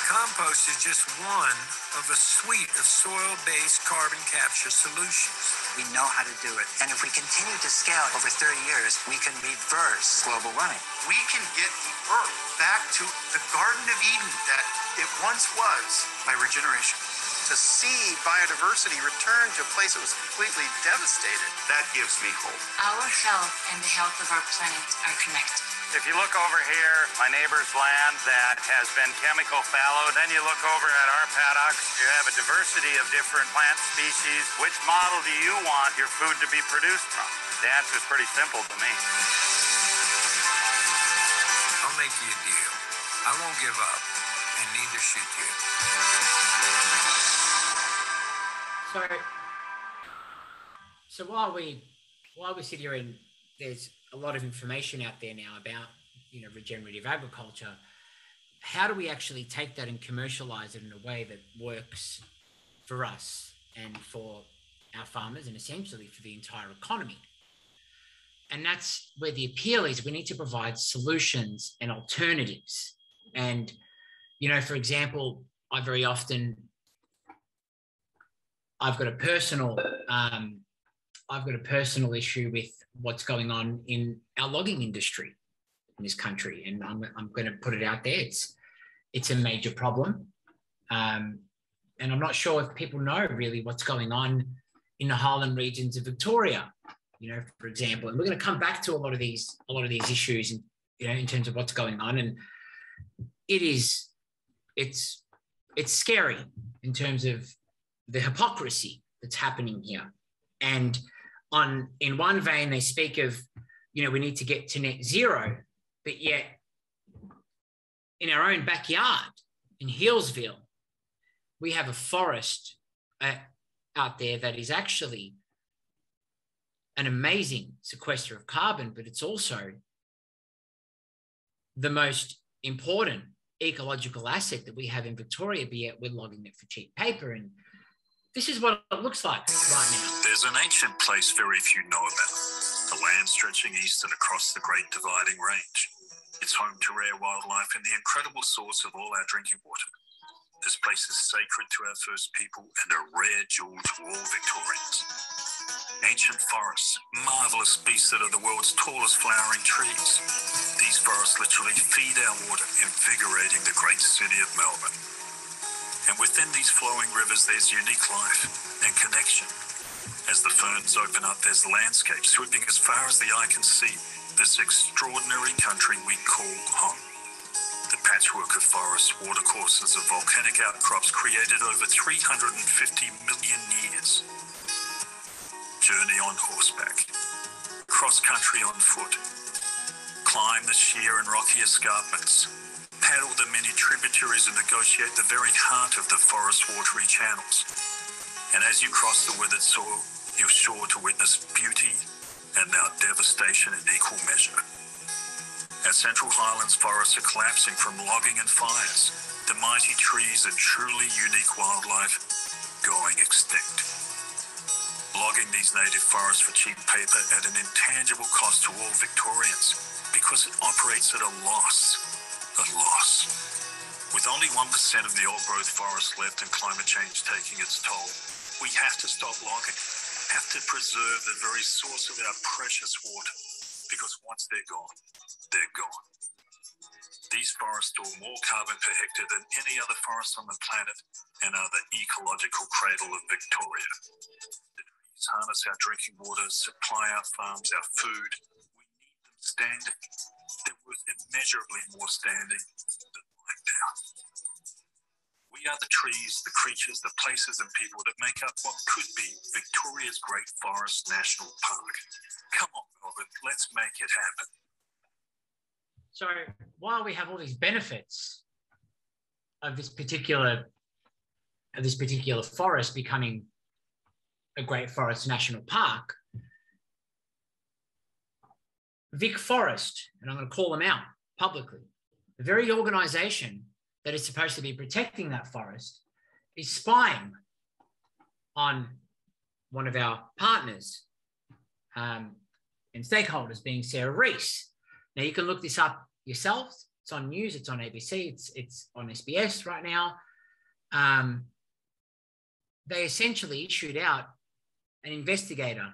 [SPEAKER 4] Compost is just one of a suite of soil-based carbon capture solutions.
[SPEAKER 7] We know how to do it. And if we continue to scale over 30 years, we can reverse global warming.
[SPEAKER 6] We can get the earth back to the Garden of Eden that it once was by regeneration. To see biodiversity return to a place that was completely devastated, that gives me hope.
[SPEAKER 5] Our health and the health of our planet are connected.
[SPEAKER 6] If you look over here, my neighbor's land that has been chemical fallow, then you look over at our paddocks, you have a diversity of different plant species. Which model do you want your food to be produced from? The answer is pretty simple to me.
[SPEAKER 4] I'll make you a deal. I won't give up, and neither should you.
[SPEAKER 3] So, so while we while we sit here and there's a lot of information out there now about you know regenerative agriculture, how do we actually take that and commercialize it in a way that works for us and for our farmers and essentially for the entire economy? And that's where the appeal is. We need to provide solutions and alternatives. And you know, for example, I very often I've got a personal um, I've got a personal issue with what's going on in our logging industry in this country, and I'm, I'm going to put it out there. It's it's a major problem, um, and I'm not sure if people know really what's going on in the Highland regions of Victoria. You know, for example, and we're going to come back to a lot of these a lot of these issues, in, you know, in terms of what's going on, and it is it's it's scary in terms of the hypocrisy that's happening here. And on in one vein, they speak of, you know, we need to get to net zero, but yet in our own backyard in Healesville, we have a forest uh, out there that is actually an amazing sequester of carbon, but it's also the most important ecological asset that we have in Victoria, be it we're logging it for cheap paper. And this is what it looks like right now.
[SPEAKER 11] There's an ancient place very few know about, the land stretching east and across the Great Dividing Range. It's home to rare wildlife and the incredible source of all our drinking water. This place is sacred to our first people and a rare jewel to all Victorians. Ancient forests, marvelous beasts that are the world's tallest flowering trees. These forests literally feed our water, invigorating the great city of Melbourne. And within these flowing rivers, there's unique life and connection. As the ferns open up, there's landscape sweeping as far as the eye can see this extraordinary country we call home. The patchwork of forests, watercourses, and volcanic outcrops created over 350 million years. Journey on horseback, cross country on foot, climb the sheer and rocky escarpments, paddle the many tributaries and negotiate the very heart of the forest watery channels. And as you cross the withered soil, you're sure to witness beauty and now devastation in equal measure. Our Central Highlands forests are collapsing from logging and fires, the mighty trees and truly unique wildlife going extinct. Logging these native forests for cheap paper at an intangible cost to all Victorians because it operates at a loss. A loss. With only 1% of the old growth forest left and climate change taking its toll, we have to stop logging, have to preserve the very source of our precious water, because once they're gone, they're gone. These forests store more carbon per hectare than any other forest on the planet and are the ecological cradle of Victoria. The trees harness our drinking water, supply our farms, our food. We need them standing. They're worth immeasurably more standing than lying down. We are the trees, the creatures, the places and people that make up what could be Victoria's Great Forest National Park. Come on, Melbourne, let's make it happen.
[SPEAKER 3] So while we have all these benefits of this particular of this particular forest becoming a great forest national park, Vic Forest, and I'm going to call them out publicly, the very organization that is supposed to be protecting that forest is spying on one of our partners um, and stakeholders, being Sarah Rees. Now you can look this up yourself. It's on news. It's on ABC. It's it's on SBS right now. Um, they essentially issued out an investigator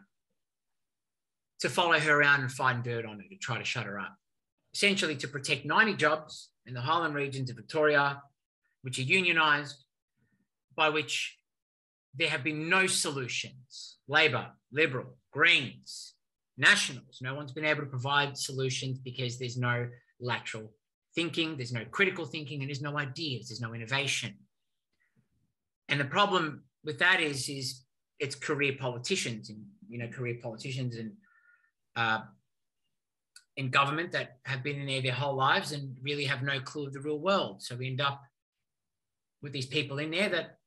[SPEAKER 3] to follow her around and find dirt on her to try to shut her up. Essentially, to protect 90 jobs in the Highland regions of Victoria, which are unionised, by which there have been no solutions. Labor, Liberal, Greens, Nationals, no one's been able to provide solutions because there's no lateral thinking, there's no critical thinking, and there's no ideas, there's no innovation. And the problem with that is, is it's career politicians and you know career politicians and uh, in government that have been in there their whole lives and really have no clue of the real world. So we end up with these people in there that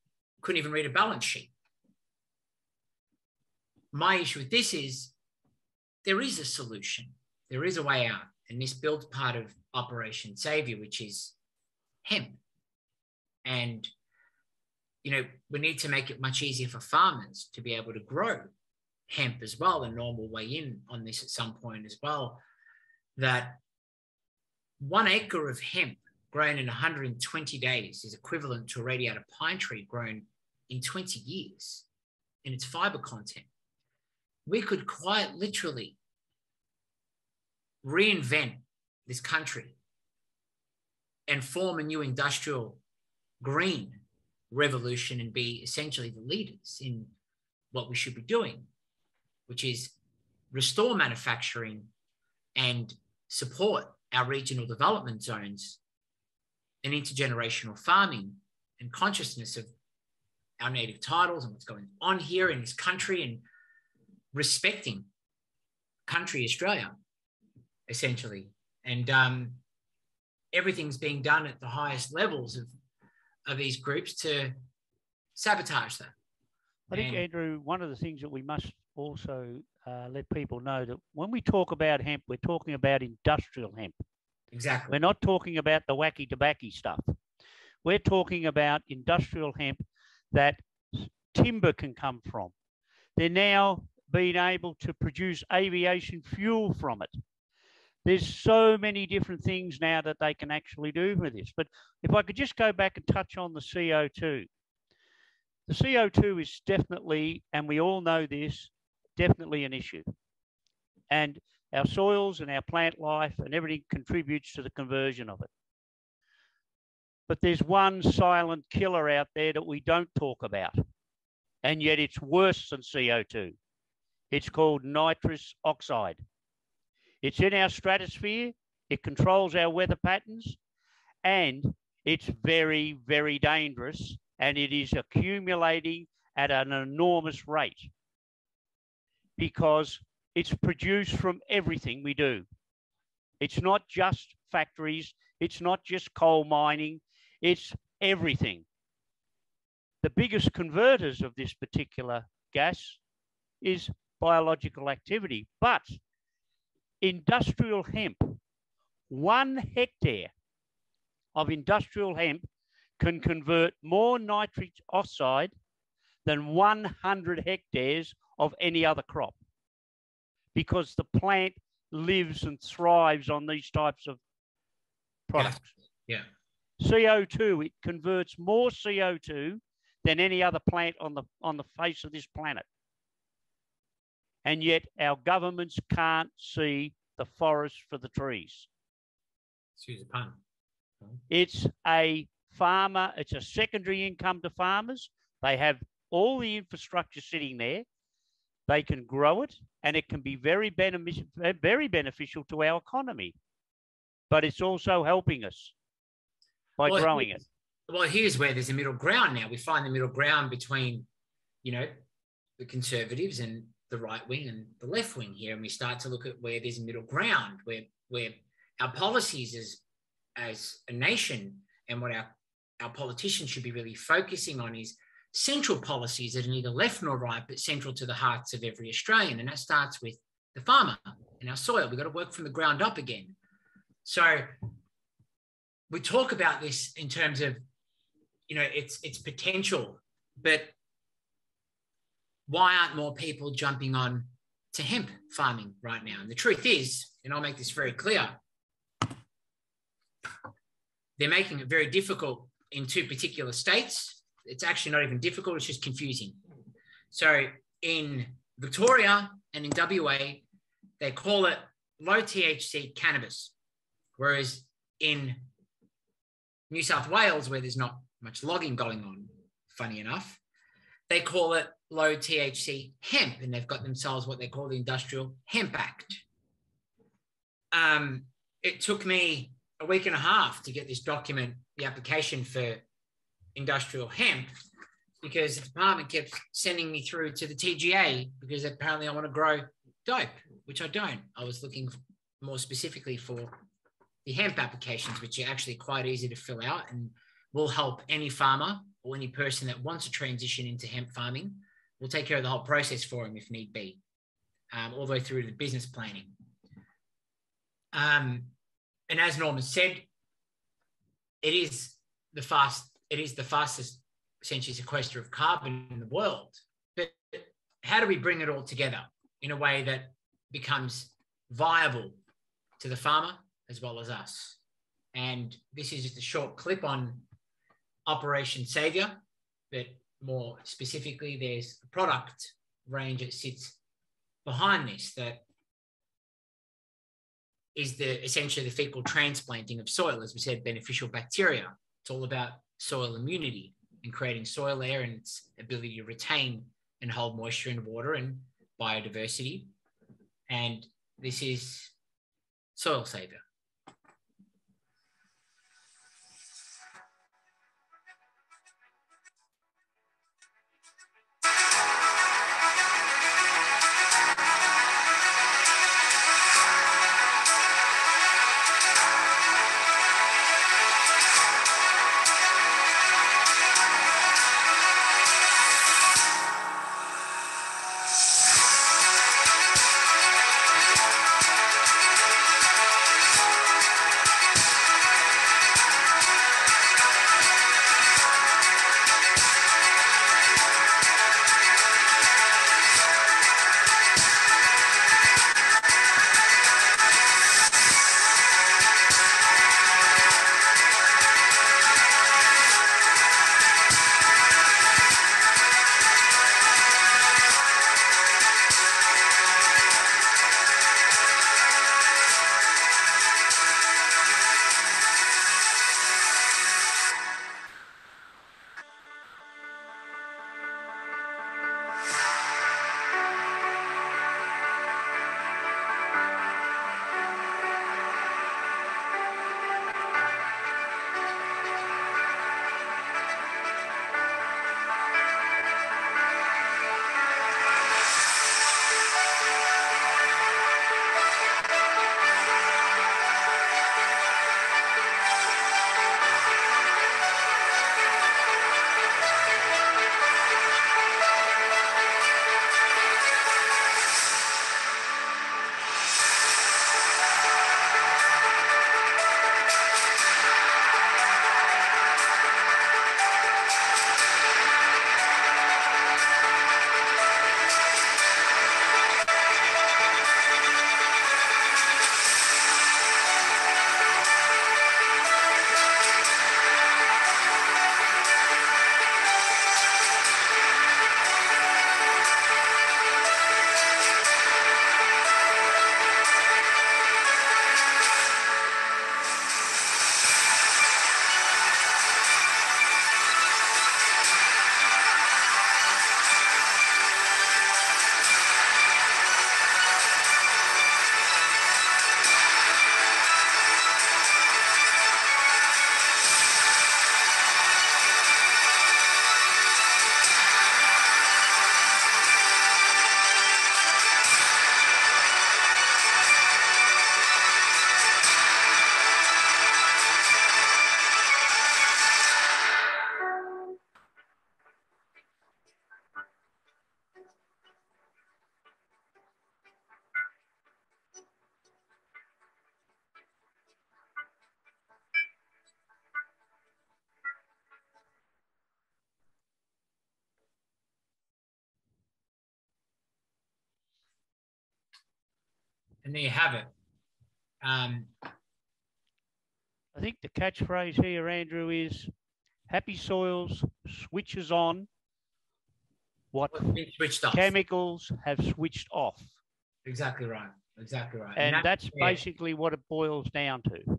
[SPEAKER 3] couldn't even read a balance sheet. My issue with this is there is a solution. There is a way out. And this builds part of Operation Savior, which is hemp. And, you know, we need to make it much easier for farmers to be able to grow hemp as well. A normal way in on this at some point as well. That one acre of hemp grown in 120 days is equivalent to a radiata pine tree grown in 20 years in its fiber content. We could quite literally reinvent this country and form a new industrial green revolution and be essentially the leaders in what we should be doing, which is restore manufacturing and support our regional development zones and intergenerational farming and consciousness of our native titles and what's going on here in this country and respecting country Australia essentially. And um, everything's being done at the highest levels of, of these groups to sabotage that.
[SPEAKER 2] I think, and, Andrew, one of the things that we must also uh, let people know that when we talk about hemp, we're talking about industrial hemp.
[SPEAKER 3] Exactly.
[SPEAKER 2] We're not talking about the wacky tobacco stuff. We're talking about industrial hemp that timber can come from. They're now being able to produce aviation fuel from it. There's so many different things now that they can actually do with this. But if I could just go back and touch on the CO2. The CO2 is definitely, and we all know this, definitely an issue. And our soils and our plant life and everything contributes to the conversion of it. But there's one silent killer out there that we don't talk about. And yet it's worse than CO2. It's called nitrous oxide. It's in our stratosphere, it controls our weather patterns, and it's very, very dangerous and it is accumulating at an enormous rate because it's produced from everything we do. It's not just factories, it's not just coal mining, it's everything. The biggest converters of this particular gas is biological activity, but industrial hemp, one hectare of industrial hemp can convert more nitric oxide than 100 hectares of any other crop because the plant lives and thrives on these types of products.
[SPEAKER 3] Yeah.
[SPEAKER 2] yeah. CO2, it converts more CO2 than any other plant on the on the face of this planet and yet our governments can't see the forest for the trees.
[SPEAKER 3] Excuse the pun.
[SPEAKER 2] It's a farmer, it's a secondary income to farmers. They have all the infrastructure sitting there. They can grow it and it can be very, beneficial, very beneficial to our economy. But it's also helping us by
[SPEAKER 3] Well,
[SPEAKER 2] growing it.
[SPEAKER 3] Well, here's where there's a middle ground now. We find the middle ground between, you know, the conservatives and the right wing and the left wing here, and we start to look at where there's a middle ground, where where our policies as as a nation and what our our politicians should be really focusing on is central policies that are neither left nor right, but central to the hearts of every Australian, and that starts with the farmer and our soil. We've got to work from the ground up again. So we talk about this in terms of you know its its potential but why aren't more people jumping on to hemp farming right now and the truth is and i'll make this very clear they're making it very difficult in two particular states it's actually not even difficult it's just confusing so in victoria and in wa they call it low thc cannabis whereas in New South Wales, where there's not much logging going on, funny enough, they call it low THC hemp, and they've got themselves what they call the Industrial Hemp Act. Um, it took me a week and a half to get this document, the application for industrial hemp, because the department kept sending me through to the TGA because apparently I want to grow dope, which I don't. I was looking more specifically for the hemp applications, which are actually quite easy to fill out and will help any farmer or any person that wants to transition into hemp farming. We'll take care of the whole process for them if need be, um, all the way through to the business planning. Um, and as Norman said, it is the fast, it is the fastest essentially sequester of carbon in the world. But how do we bring it all together in a way that becomes viable to the farmer as well as us. And this is just a short clip on Operation Savior, but more specifically, there's a product range that sits behind this that is the essentially the fecal transplanting of soil, as we said, beneficial bacteria. It's all about soil immunity and creating soil air and its ability to retain and hold moisture and water and biodiversity. And this is Soil Savior. And there you have it. Um,
[SPEAKER 2] I think the catchphrase here, Andrew, is happy soils switches on what
[SPEAKER 3] switched off.
[SPEAKER 2] chemicals have switched off.
[SPEAKER 3] Exactly right. Exactly right.
[SPEAKER 2] And, that's,
[SPEAKER 3] where-
[SPEAKER 2] basically what it boils down to.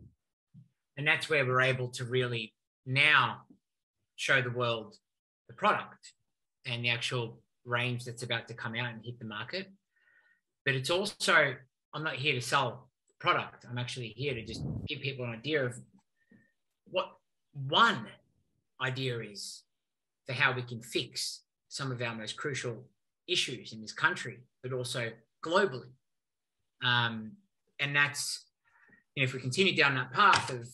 [SPEAKER 3] and that's where we're able to really now show the world the product and the actual range that's about to come out and hit the market. But it's also, I'm not here to sell product. I'm actually here to just give people an idea of what one idea is for how we can fix some of our most crucial issues in this country, but also globally. Um, and that's, you know, if we continue down that path of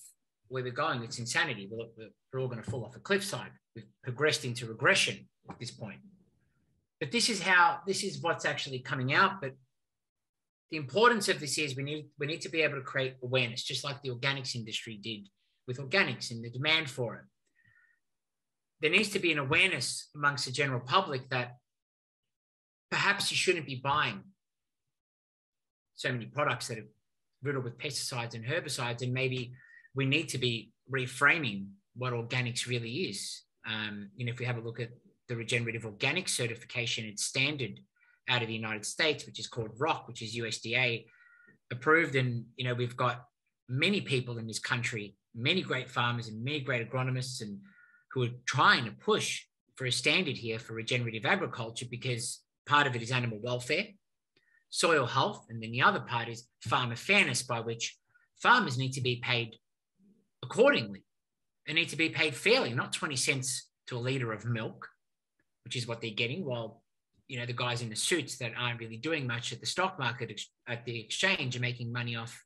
[SPEAKER 3] where we're going, it's insanity. We're, we're all going to fall off a cliffside. We've progressed into regression at this point. But this is how, this is what's actually coming out. But the importance of this is we need, we need to be able to create awareness, just like the organics industry did with organics and the demand for it. There needs to be an awareness amongst the general public that perhaps you shouldn't be buying so many products that are riddled with pesticides and herbicides, and maybe we need to be reframing what organics really is. Um, you know, if we have a look at the regenerative organic certification, it's standard out of the United States, which is called ROC, which is USDA approved, and you know we've got many people in this country, many great farmers and many great agronomists, and who are trying to push for a standard here for regenerative agriculture because part of it is animal welfare, soil health, and then the other part is farmer fairness, by which farmers need to be paid accordingly. They need to be paid fairly, not 20 cents to a litre of milk, which is what they're getting, while you know the guys in the suits that aren't really doing much at the stock market ex- at the exchange are making money off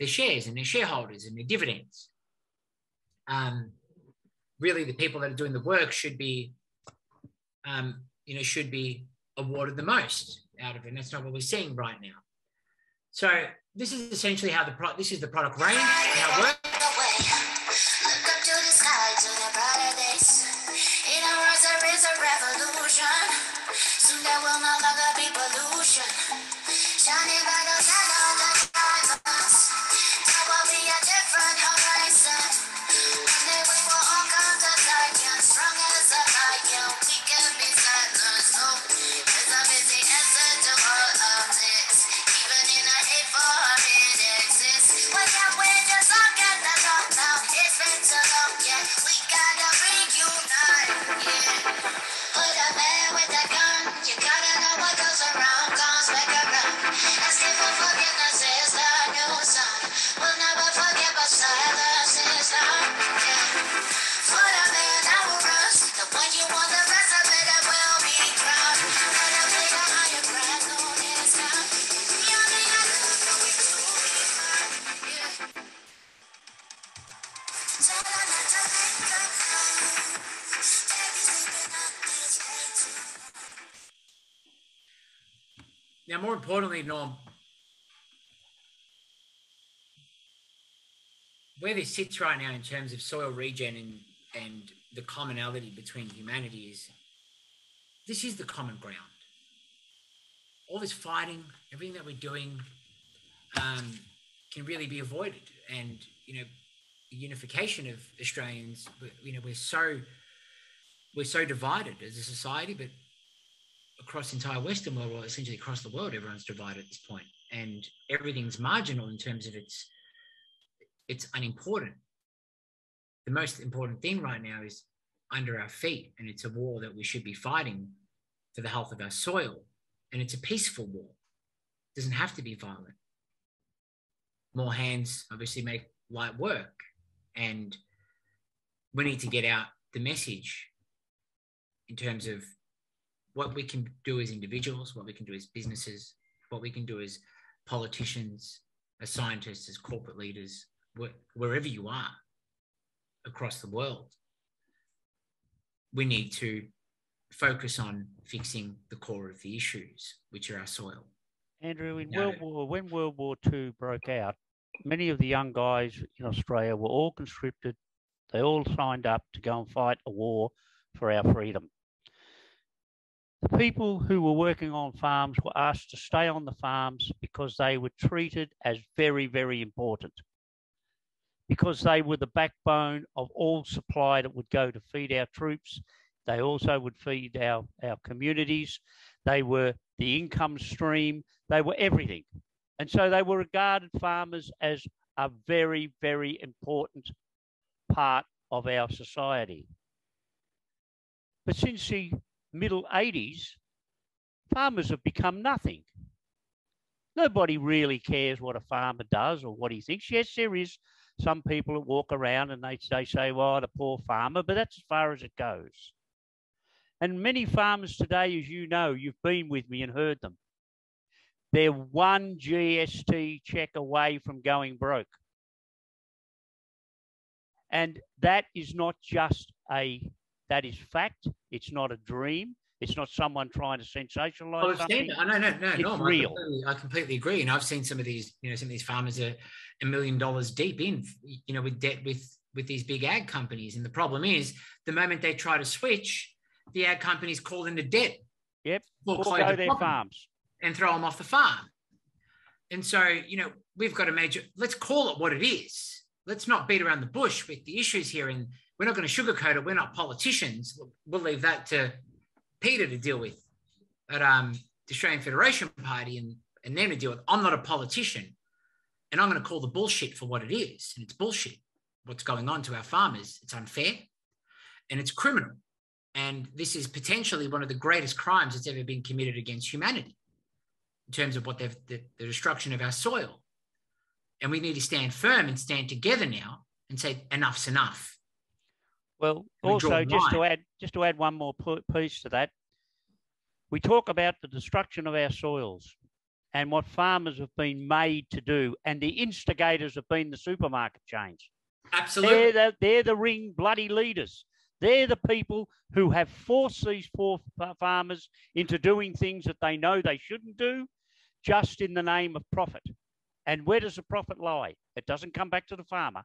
[SPEAKER 3] their shares and their shareholders and their dividends. Um, really, the people that are doing the work should be, um, you know, should be awarded the most out of it. And that's not what we're seeing right now. So this is essentially how the pro- this is the product range, how it works.
[SPEAKER 12] There will no longer be pollution. Shining by the
[SPEAKER 3] importantly, Norm, where this sits right now in terms of soil regen and, and the commonality between humanity is this is the common ground. All this fighting, everything that we're doing, um, can really be avoided. And you know, the unification of Australians, you know, we're so we're so divided as a society, but across the entire Western world, or essentially across the world, everyone's divided at this point, and everything's marginal in terms of its it's unimportant. The most important thing right now is under our feet, and it's a war that we should be fighting for the health of our soil, and it's a peaceful war. It doesn't have to be violent. More hands obviously make light work, and we need to get out the message in terms of what we can do as individuals, what we can do as businesses, what we can do as politicians, as scientists, as corporate leaders, wh- wherever you are across the world. We need to focus on fixing the core of the issues, which are our soil.
[SPEAKER 2] Andrew, in
[SPEAKER 3] No.
[SPEAKER 2] World War, when World War II broke out, many of the young guys in Australia were all conscripted. They all signed up to go and fight a war for our freedom. The people who were working on farms were asked to stay on the farms because they were treated as very, very important. Because they were the backbone of all supply that would go to feed our troops. They also would feed our, our communities. They were the income stream. They were everything. And so they were regarded farmers as a very, very important part of our society. But since the middle 80s, farmers have become nothing. Nobody really cares what a farmer does or what he thinks. Yes, there is some people that walk around and they, they say, well, the poor farmer, but that's as far as it goes. And many farmers today, as you know, you've been with me and heard them. They're one GST check away from going broke. And that is not just a, that is fact. It's not a dream. It's not someone trying to sensationalize
[SPEAKER 3] Oh,
[SPEAKER 2] something.
[SPEAKER 3] Oh, no, no, no,
[SPEAKER 2] It's
[SPEAKER 3] no. I
[SPEAKER 2] real.
[SPEAKER 3] completely, I completely agree. And I've seen some of these, you know, some of these farmers are a million dollars deep in, you know, with debt with with these big ag companies. And the problem is, the moment they try to switch, the ag companies call into debt.
[SPEAKER 2] Yep.
[SPEAKER 3] foreclose
[SPEAKER 2] their farms.
[SPEAKER 3] and throw them off the farm. And so, you know, we've got to major. Let's call it what it is. Let's not beat around the bush with the issues here. And we're not going to sugarcoat it. We're not politicians. We'll, we'll leave that to Peter to deal with at um, the Australian Federation Party and, and them to deal with. I'm not a politician. And I'm going to call the bullshit for what it is. And it's bullshit. What's going on to our farmers. It's unfair and it's criminal. And this is potentially one of the greatest crimes that's ever been committed against humanity in terms of what they've, the, the destruction of our soil. And we need to stand firm and stand together now and say, enough's enough.
[SPEAKER 2] Well,
[SPEAKER 3] we
[SPEAKER 2] also just to add just to add one more piece to that, we talk about the destruction of our soils and what farmers have been made to do, and the instigators have been the supermarket chains.
[SPEAKER 3] Absolutely.
[SPEAKER 2] They're the, they're the ring bloody leaders. They're the people who have forced these poor farmers into doing things that they know they shouldn't do just in the name of profit. And where does the profit lie? It doesn't come back to the farmer.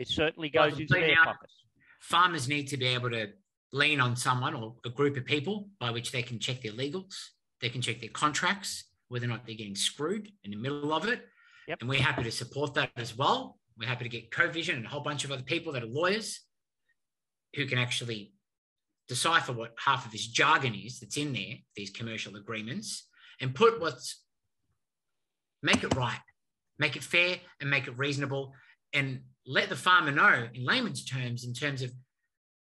[SPEAKER 2] It certainly goes
[SPEAKER 3] to
[SPEAKER 2] into their
[SPEAKER 3] out,
[SPEAKER 2] pockets.
[SPEAKER 3] Farmers need to be able to lean on someone or a group of people by which they can check their legals, they can check their contracts, whether or not they're getting screwed in the middle of it. And we're happy to support that as well. We're happy to get CoVision and a whole bunch of other people that are lawyers who can actually decipher what half of this jargon is that's in there, these commercial agreements, and put what's make it right, make it fair, and make it reasonable, and let the farmer know in layman's terms, in terms of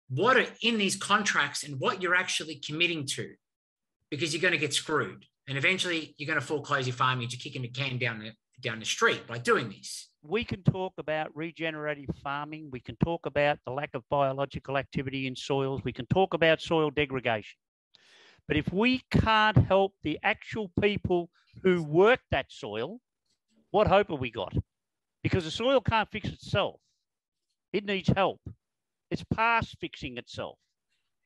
[SPEAKER 3] what are in these contracts and what you're actually committing to, because you're going to get screwed, and eventually you're going to foreclose your farm. You're just kicking the can down the down the street by doing this.
[SPEAKER 2] we can talk about regenerative farming. We can talk about the lack of biological activity in soils. We can talk about soil degradation. But if we can't help the actual people who work that soil, what hope have we got? Because the soil can't fix itself. It needs help. It's past fixing itself.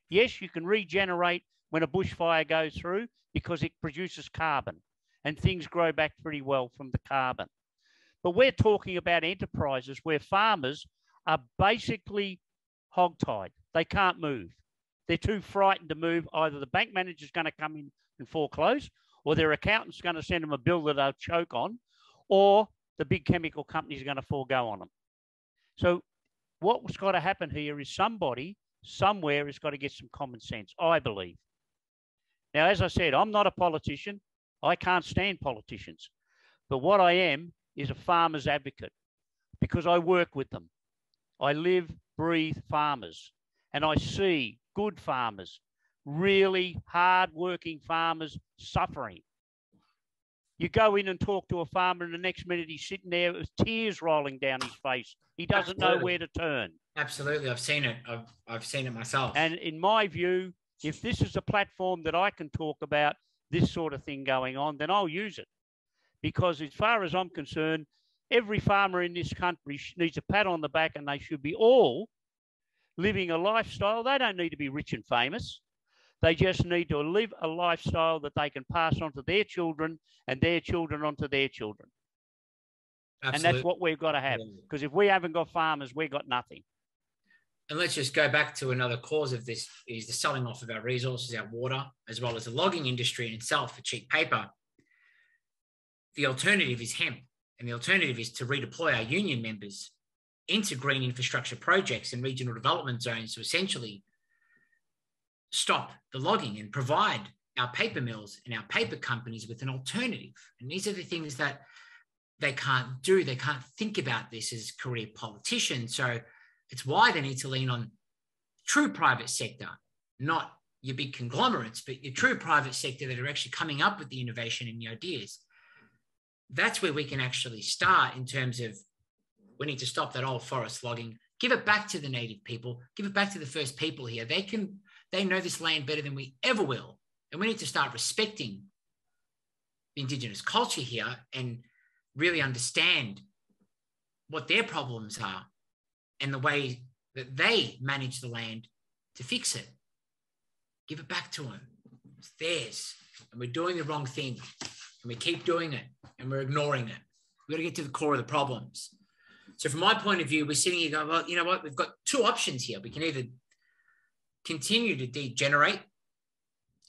[SPEAKER 2] Yes, you can regenerate when a bushfire goes through because it produces carbon and things grow back pretty well from the carbon. But we're talking about enterprises where farmers are basically hogtied. They can't move. They're too frightened to move. Either the bank manager's going to come in and foreclose, or their accountant's going to send them a bill that they'll choke on, or the big chemical companies are going to forego on them. So, what's got to happen here is somebody somewhere has got to get some common sense, I believe. Now, as I said, I'm not a politician. I can't stand politicians. But what I am is a farmer's advocate because I work with them. I live, breathe farmers, and I see good farmers, really hard working farmers suffering. You go in and talk to a farmer, and the next minute he's sitting there with tears rolling down his face. He doesn't know where to turn.
[SPEAKER 3] Absolutely, I've seen it. I've I've seen it myself.
[SPEAKER 2] And in my view, if this is a platform that I can talk about this sort of thing going on, then I'll use it. Because as far as I'm concerned, every farmer in this country needs a pat on the back and they should be all living a lifestyle. They don't need to be rich and famous. They just need to live a lifestyle that they can pass on to their children and their children onto their children. And that's what we've got to have. Because if we haven't got farmers, we've got nothing.
[SPEAKER 3] and let's just go back to another cause of this is the selling off of our resources, our water, as well as the logging industry in itself for cheap paper. The alternative is hemp, and the alternative is to redeploy our union members into green infrastructure projects and regional development zones to essentially stop the logging and provide our paper mills and our paper companies with an alternative. And these are the things that they can't do. They can't think about this as career politicians. So it's why they need to lean on true private sector, not your big conglomerates, but your true private sector that are actually coming up with the innovation and the ideas. That's where we can actually start in terms of we need to stop that old forest logging, give it back to the native people, give it back to the first people here. They can, they know this land better than we ever will. And we need to start respecting Indigenous culture here and really understand what their problems are and the way that they manage the land to fix it. Give it back to them. It's theirs. And we're doing the wrong thing. And we keep doing it and we're ignoring it. We've got to get to the core of the problems. So, from my point of view, we're sitting here going, well, you know what? We've got two options here. We can either continue to degenerate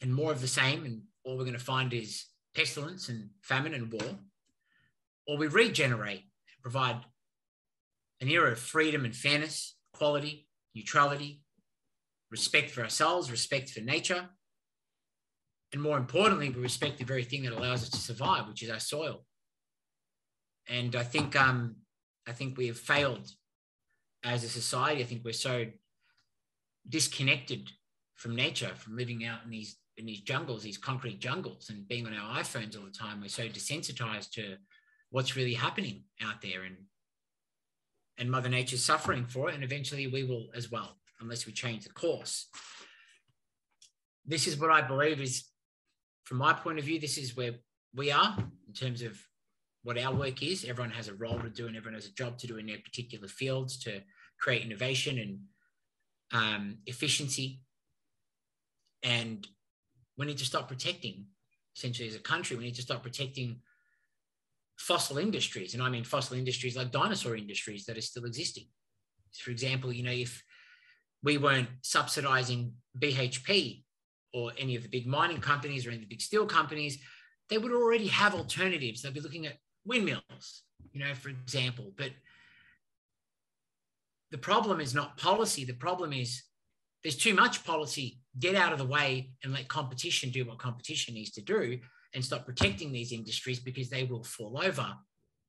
[SPEAKER 3] and more of the same, and all we're going to find is pestilence and famine and war, or we regenerate, and provide an era of freedom and fairness, equality, neutrality, respect for ourselves, respect for nature, and more importantly, we respect the very thing that allows us to survive, which is our soil. And I think um, I think we have failed as a society. I think we're so disconnected from nature, from living out in these in these jungles, these concrete jungles, and being on our iPhones all the time. We're so desensitized to what's really happening out there, and and Mother Nature's suffering for it, and eventually we will as well, unless we change the course. This is what I believe is, from my point of view, this is where we are in terms of what our work is. Everyone has a role to do, and everyone has a job to do in their particular fields to create innovation and um, efficiency. And we need to stop protecting, essentially, as a country, we need to stop protecting fossil industries. And I mean fossil industries like dinosaur industries that are still existing. For example, you know, if we weren't subsidizing BHP or any of the big mining companies or any of the big steel companies, they would already have alternatives. They'd be looking at windmills, you know, for example. But the problem is not policy. The problem is there's too much policy. Get out of the way and let competition do what competition needs to do and stop protecting these industries because they will fall over.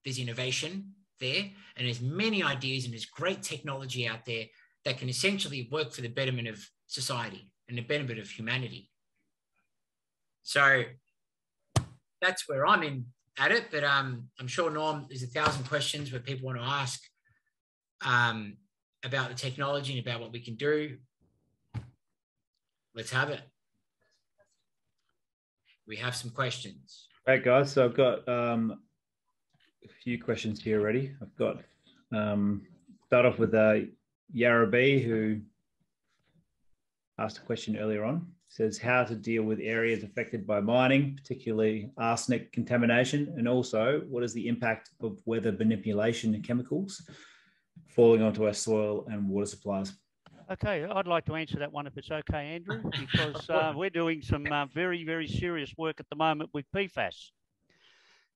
[SPEAKER 3] There's innovation there, and there's many ideas and there's great technology out there that can essentially work for the betterment of society and the benefit of humanity. So that's where I'm in at it. But um, I'm sure Norm, there's a thousand questions where people want to ask um, about the technology and about what we can do. Let's have it we have some questions.
[SPEAKER 1] Great, guys. So I've got um, a few questions here already. I've got um, start off with uh, Yarra who asked a question earlier on. Says how to deal with areas affected by mining, particularly arsenic contamination, and also what is the impact of weather manipulation and chemicals falling onto our soil and water supplies.
[SPEAKER 2] Okay, I'd like to answer that one if it's okay, Andrew, because uh, we're doing some uh, very, very serious work at the moment with PFAS.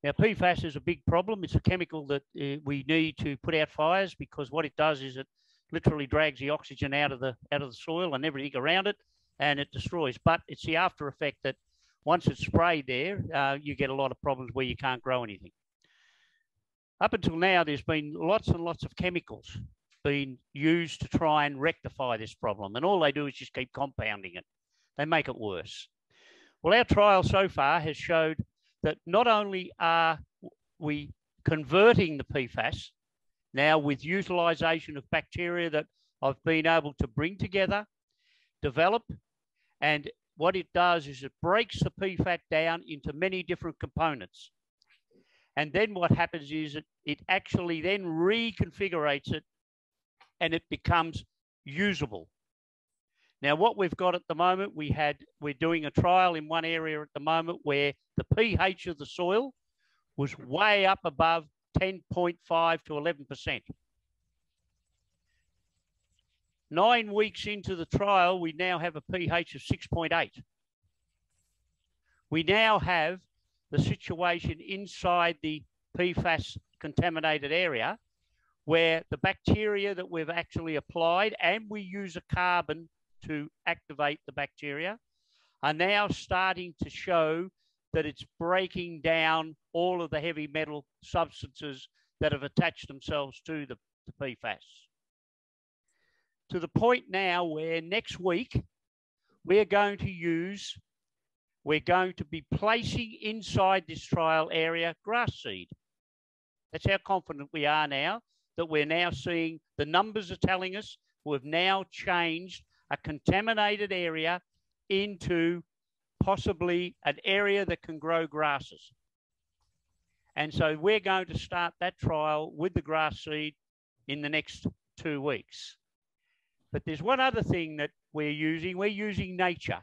[SPEAKER 2] Now, PFAS is a big problem. It's a chemical that uh, we need to put out fires because what it does is it literally drags the oxygen out of the out of the soil and everything around it, and it destroys. But it's the after effect that once it's sprayed there, uh, you get a lot of problems where you can't grow anything. Up until now, there's been lots and lots of chemicals being used to try and rectify this problem. And all they do is just keep compounding it. They make it worse. Well, our trial so far has showed that not only are we converting the PFAS now with utilization of bacteria that I've been able to bring together, develop, and what it does is it breaks the PFAS down into many different components. And then what happens is it, it actually then reconfigurates it and it becomes usable. Now, what we've got at the moment, we had we're doing a trial in one area at the moment where the pH of the soil was way up above 10.5 to 11 percent. Nine weeks into the trial, we now have a pH of 6.8. We now have the situation inside the PFAS contaminated area where the bacteria that we've actually applied and we use a carbon to activate the bacteria are now starting to show that it's breaking down all of the heavy metal substances that have attached themselves to the, the PFAS. To the point now where next week we're going to use, we're going to be placing inside this trial area grass seed. That's how confident we are now that we're now seeing the numbers are telling us we've now changed a contaminated area into possibly an area that can grow grasses. And so we're going to start that trial with the grass seed in the next two weeks. But there's one other thing that we're using. We're using nature.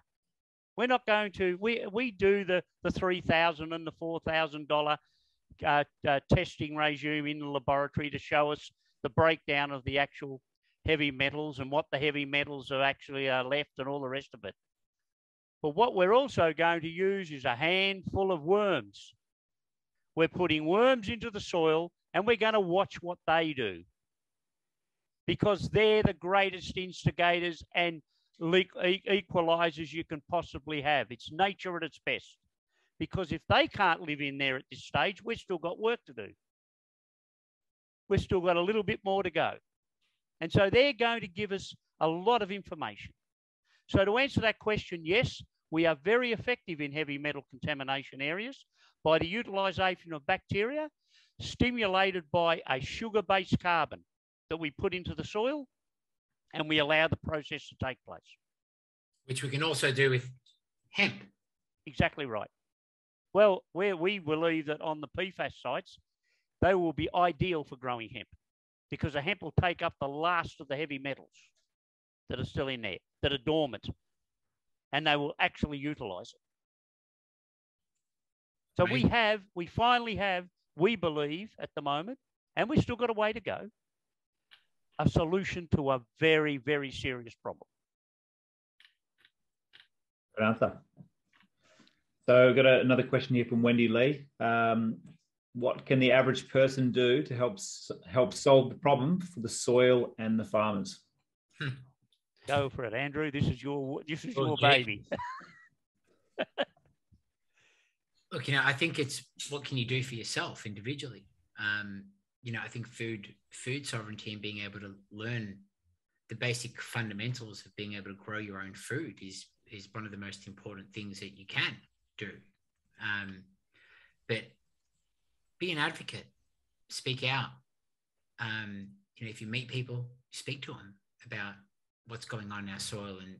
[SPEAKER 2] We're not going to, we, we do the, the 3000 and the $4,000 uh, uh, testing regime in the laboratory to show us the breakdown of the actual heavy metals and what the heavy metals are actually uh, left and all the rest of it. But what we're also going to use is a handful of worms. We're putting worms into the soil and we're going to watch what they do because they're the greatest instigators and equalizers you can possibly have. It's nature at its best. Because if they can't live in there at this stage, we've still got work to do. We've still got a little bit more to go. And so they're going to give us a lot of information. So to answer that question, yes, we are very effective in heavy metal contamination areas by the utilization of bacteria stimulated by a sugar-based carbon that we put into the soil and we allow the process to take place.
[SPEAKER 3] Which we can also do with hemp.
[SPEAKER 2] Exactly right. Well, where we believe that on the PFAS sites, they will be ideal for growing hemp because the hemp will take up the last of the heavy metals that are still in there, that are dormant, and they will actually utilize it. So we have, we finally have, we believe at the moment, and we've still got a way to go, a solution to a very, very serious problem.
[SPEAKER 1] Good answer. So I've got a, another question here from Wendy Lee. Um, what can the average person do to help help solve the problem for the soil and the farmers?
[SPEAKER 2] Hmm. Go for it, Andrew. This is your this is your baby.
[SPEAKER 3] Look, you know, I think it's what can you do for yourself individually. Um, you know, I think food food sovereignty and being able to learn the basic fundamentals of being able to grow your own food is is one of the most important things that you can do. Um, but be an advocate, speak out. Um, you know, if you meet people, speak to them about what's going on in our soil and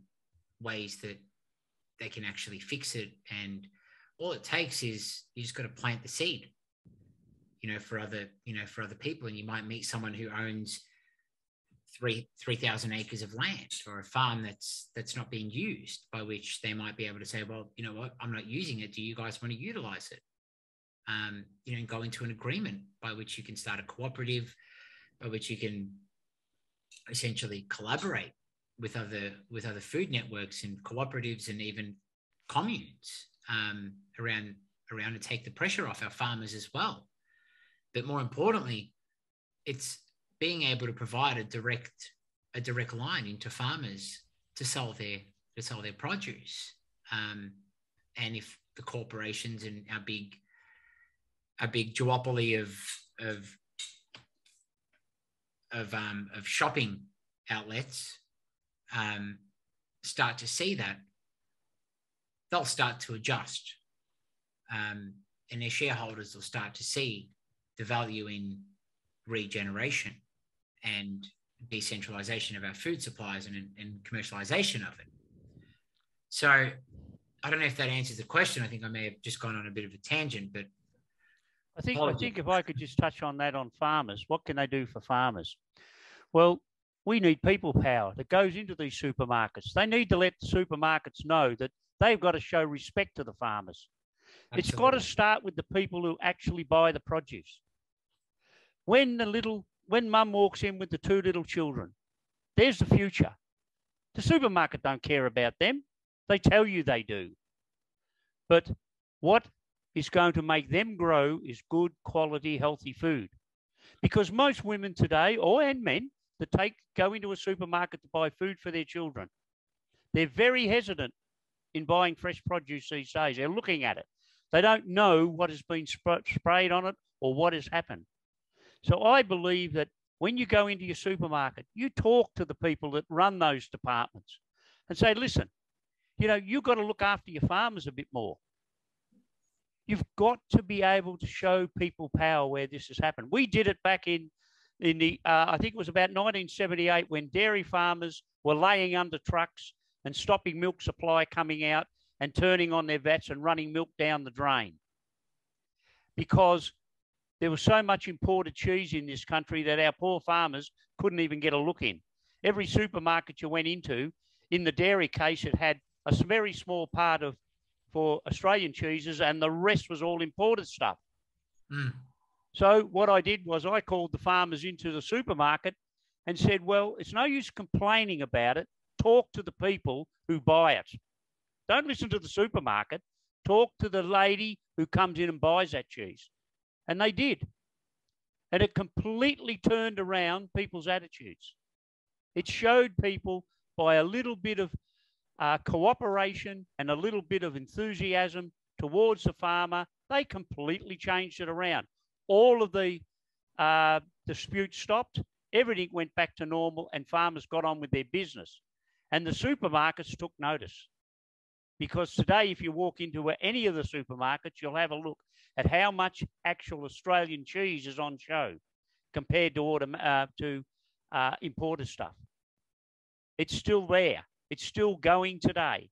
[SPEAKER 3] ways that they can actually fix it. And all it takes is you just got to plant the seed, you know, for other, you know, for other people. And you might meet someone who owns three three thousand acres of land or a farm that's that's not being used, by which they might be able to say, well, you know what, I'm not using it. Do you guys want to utilize it? Um, you know, and go into an agreement by which you can start a cooperative, by which you can essentially collaborate with other with other food networks and cooperatives and even communes um, around around to take the pressure off our farmers as well. But more importantly, it's being able to provide a direct a direct line into farmers to sell their to sell their produce. Um, and if the corporations and our big a big duopoly of of of um, of shopping outlets um, start to see that, they'll start to adjust, um, and their shareholders will start to see the value in regeneration and decentralization of our food supplies and, and commercialization of it. So I don't know if that answers the question. I think I may have just gone on a bit of a tangent, but
[SPEAKER 2] I think I think if I could just touch on that on farmers, what can they do for farmers? Well, we need people power that goes into these supermarkets. They need to let the supermarkets know that they've got to show respect to the farmers. Absolutely. It's got to start with the people who actually buy the produce. When the little when mum walks in with the two little children, There's the future. The supermarket don't care about them. They tell you they do. But what is going to make them grow is good quality, healthy food. Because most women today, or and men, that take go into a supermarket to buy food for their children, they're very hesitant in buying fresh produce these days. They're looking at it. They don't know what has been sp- sprayed on it or what has happened. So I believe that when you go into your supermarket, you talk to the people that run those departments and say, listen, you know, you've got to look after your farmers a bit more. You've got to be able to show people power where this has happened. We did it back in in the uh, I think it was about 1978 when dairy farmers were laying under trucks and stopping milk supply coming out and turning on their vats and running milk down the drain because there was so much imported cheese in this country that our poor farmers couldn't even get a look in. Every supermarket you went into, in the dairy case, it had a very small part of for Australian cheeses, and the rest was all imported stuff.
[SPEAKER 3] Mm.
[SPEAKER 2] So what I did was I called the farmers into the supermarket and said, "Well, it's no use complaining about it. Talk to the people who buy it. Don't listen to the supermarket. Talk to the lady who comes in and buys that cheese." And they did. And it completely turned around people's attitudes. It showed people by a little bit of uh, cooperation and a little bit of enthusiasm towards the farmer, they completely changed it around. All of the uh, disputes stopped, everything went back to normal, and farmers got on with their business. And the supermarkets took notice. Because today, if you walk into any of the supermarkets, you'll have a look at how much actual Australian cheese is on show compared to, autom- uh, to uh, imported stuff. It's still there. It's still going today.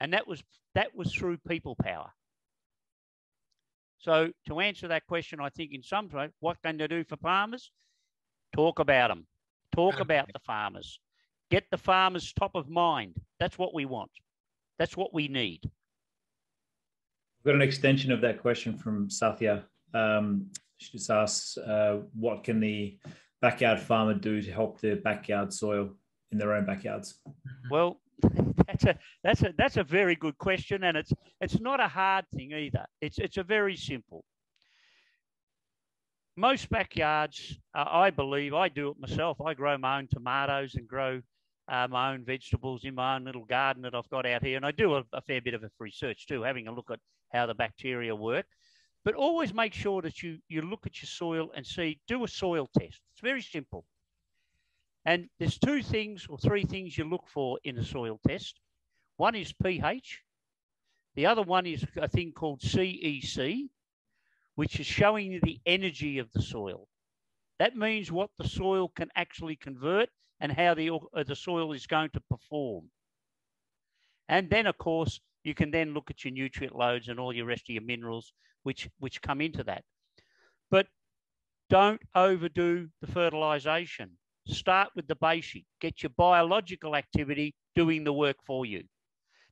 [SPEAKER 2] And that was that was through people power. So to answer that question, I think in some way, what can they do for farmers? Talk about them. Talk about the farmers. Get the farmers top of mind. That's what we want. That's what we need.
[SPEAKER 1] We've got an extension of that question from Satya. Um, she just asks, uh, what can the backyard farmer do to help their backyard soil in their own backyards?
[SPEAKER 2] Well, that's a that's a that's a very good question, and it's it's not a hard thing either. It's it's a very simple. Most backyards, uh, I believe, I do it myself. I grow my own tomatoes and grow uh, my own vegetables in my own little garden that I've got out here, and I do a, a fair bit of research too, having a look at how the bacteria work. But always make sure that you you look at your soil and see do a soil test. It's very simple. And there's two things or three things you look for in a soil test. One is pH. The other one is a thing called CEC, which is showing you the energy of the soil. That means what the soil can actually convert and how the, uh, the soil is going to perform. And then, of course, you can then look at your nutrient loads and all your rest of your minerals, which, which come into that. But don't overdo the fertilization start with the basic. Get your biological activity doing the work for you.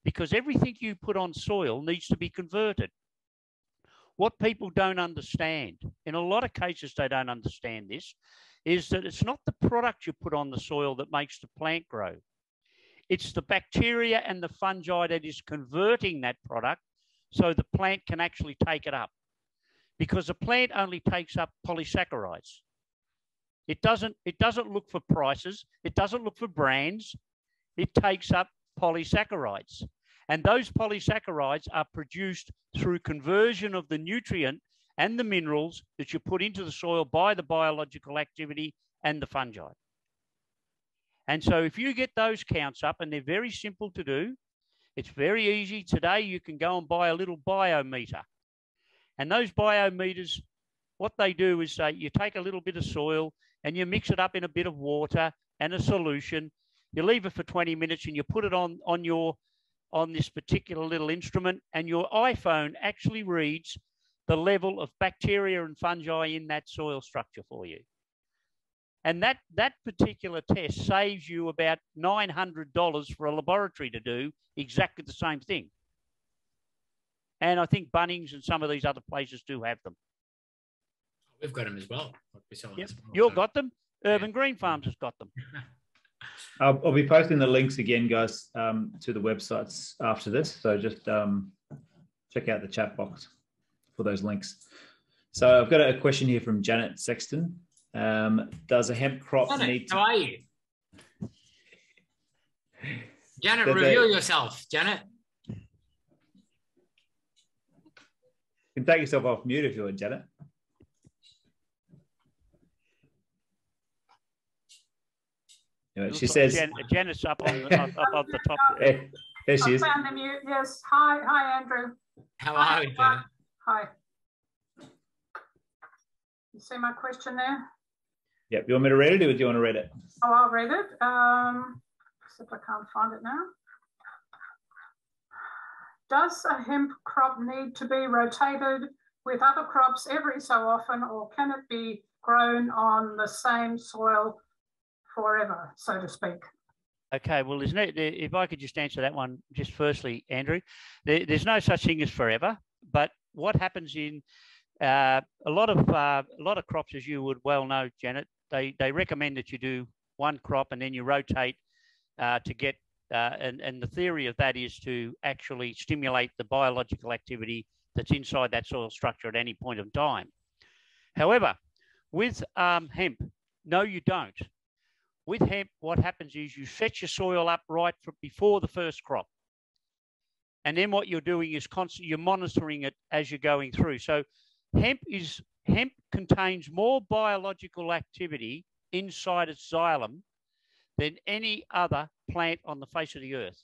[SPEAKER 2] Because everything you put on soil needs to be converted. What people don't understand, in a lot of cases, they don't understand this, is that it's not the product you put on the soil that makes the plant grow. It's the bacteria and the fungi that is converting that product so the plant can actually take it up. Because the plant only takes up polysaccharides. It doesn't, it doesn't look for prices. It doesn't look for brands. It takes up polysaccharides. And those polysaccharides are produced through conversion of the nutrient and the minerals that you put into the soil by the biological activity and the fungi. And so if you get those counts up, and they're very simple to do, it's very easy. Today you can go and buy a little biometer. And those biometers, what they do is say you take a little bit of soil and you mix it up in a bit of water and a solution. You leave it for 20 minutes and you put it on, on your on this particular little instrument and your iPhone actually reads the level of bacteria and fungi in that soil structure for you. And that, that particular test saves you about $900 for a laboratory to do exactly the same thing. And I think Bunnings and some of these other places do have them.
[SPEAKER 3] We've got them as well.
[SPEAKER 2] Yep. You've got them. Urban Green Farms has got them.
[SPEAKER 1] I'll, I'll be posting the links again, guys, um, to the websites after this. So just um, check out the chat box for those links. So I've got a question here from Janet Sexton. Um, does a hemp crop
[SPEAKER 3] Janet,
[SPEAKER 1] need to
[SPEAKER 3] how are you? Janet,
[SPEAKER 1] Did they-
[SPEAKER 3] reveal yourself, Janet.
[SPEAKER 1] You can take yourself off mute if you want, Janet. Anyway, she says,
[SPEAKER 2] Jan, Janet's up on the, up, up on the top.
[SPEAKER 1] Eh, there she
[SPEAKER 13] I
[SPEAKER 1] is.
[SPEAKER 13] found the mute. Yes. Hi, hi, Andrew.
[SPEAKER 3] How
[SPEAKER 13] Hi,
[SPEAKER 3] are you,
[SPEAKER 13] everyone.
[SPEAKER 3] Janet?
[SPEAKER 13] Hi. You see my question there?
[SPEAKER 1] Yep. You want me to read it or do you want to read it?
[SPEAKER 13] Oh, I'll read it. Um, except I can't find it now. Does a hemp crop need to be rotated with other crops every so often, or can it be grown on the same soil forever, so to speak?
[SPEAKER 2] Okay, well, there's no, if I could just answer that one, just firstly, Andrew, there, there's no such thing as forever, but what happens in uh, a lot of uh, a lot of crops, as you would well know, Janet, they they recommend that you do one crop and then you rotate uh, to get, uh, and and the theory of that is to actually stimulate the biological activity that's inside that soil structure at any point of time. However, with um, hemp, no, you don't with hemp, what happens is you set your soil up right for before the first crop. And then what you're doing is constant, you're monitoring it as you're going through. So hemp is hemp contains more biological activity inside its xylem than any other plant on the face of the earth.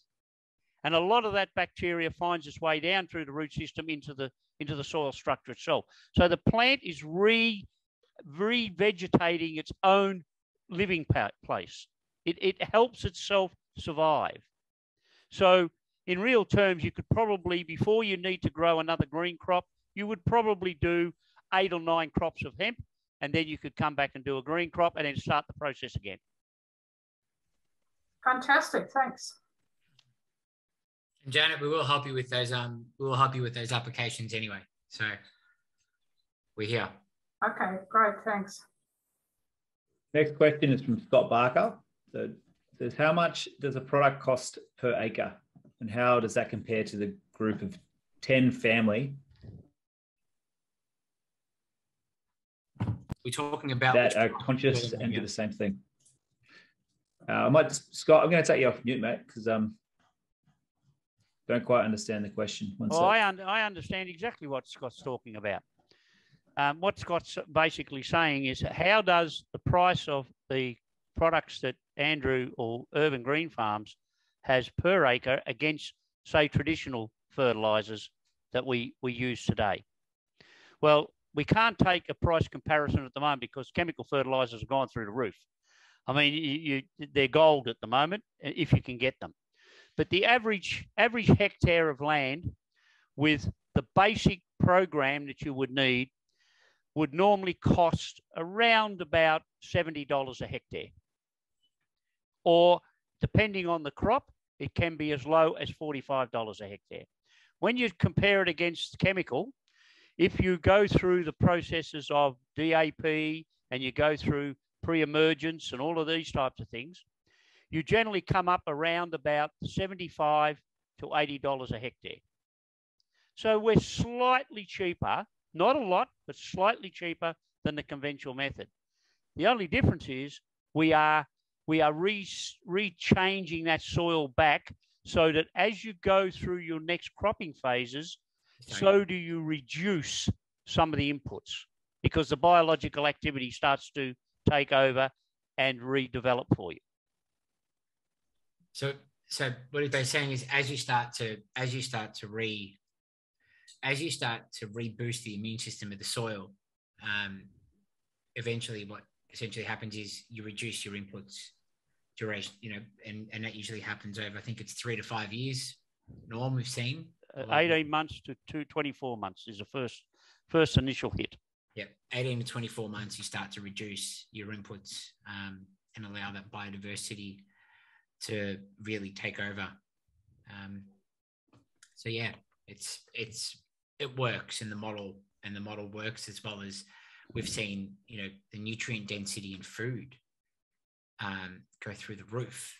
[SPEAKER 2] And a lot of that bacteria finds its way down through the root system into the into the soil structure itself. So the plant is re revegetating its own living place. It, it helps itself survive. So, in real terms, you could probably, before you need to grow another green crop, you would probably do eight or nine crops of hemp, and then you could come back and do a green crop and then start the process again.
[SPEAKER 13] Fantastic. Thanks.
[SPEAKER 3] And Janet, we will help you with those. Um, we will help you with those applications anyway. So we're here.
[SPEAKER 13] Okay, great. Thanks.
[SPEAKER 1] Next question is from Scott Barker. So it says, how much does a product cost per acre? And how does that compare to the group of 10 family
[SPEAKER 3] We're talking about
[SPEAKER 1] that are conscious and do the same thing? Uh, I might, Scott, I'm going to take you off mute, mate, because um, don't quite understand the question. One
[SPEAKER 2] Oh,
[SPEAKER 1] sec.
[SPEAKER 2] I, un- I understand exactly what Scott's talking about. Um, what Scott's basically saying is how does the price of the products that Andrew or Urban Green Farms has per acre against, say, traditional fertilizers that we, we use today? Well, we can't take a price comparison at the moment because chemical fertilizers have gone through the roof. I mean, you, you, they're gold at the moment if you can get them. But the average average hectare of land with the basic program that you would need would normally cost around about $70 a hectare. Or depending on the crop, it can be as low as $45 a hectare. When you compare it against chemical, if you go through the processes of DAP and you go through pre-emergence and all of these types of things, you generally come up around about 75 to $80 a hectare. So we're slightly cheaper, not a lot, but slightly cheaper than the conventional method. The only difference is we are we are re, re-changing that soil back so that as you go through your next cropping phases, so do you reduce some of the inputs because the biological activity starts to take over and redevelop for you.
[SPEAKER 3] So, so what they're saying is, as you start to, as you start to re, as you start to reboost the immune system of the soil, um, eventually, what essentially happens is you reduce your inputs duration. You know, and and that usually happens over. I think it's three to five years. Norm we've seen.
[SPEAKER 2] Uh, 18 months to two, 24 months is the first first initial hit.
[SPEAKER 3] Yeah, 18 to 24 months, you start to reduce your inputs um, and allow that biodiversity to really take over. Um, so yeah, it's it's it works in the model, and the model works as well as we've seen. You know, the nutrient density in food um, go through the roof.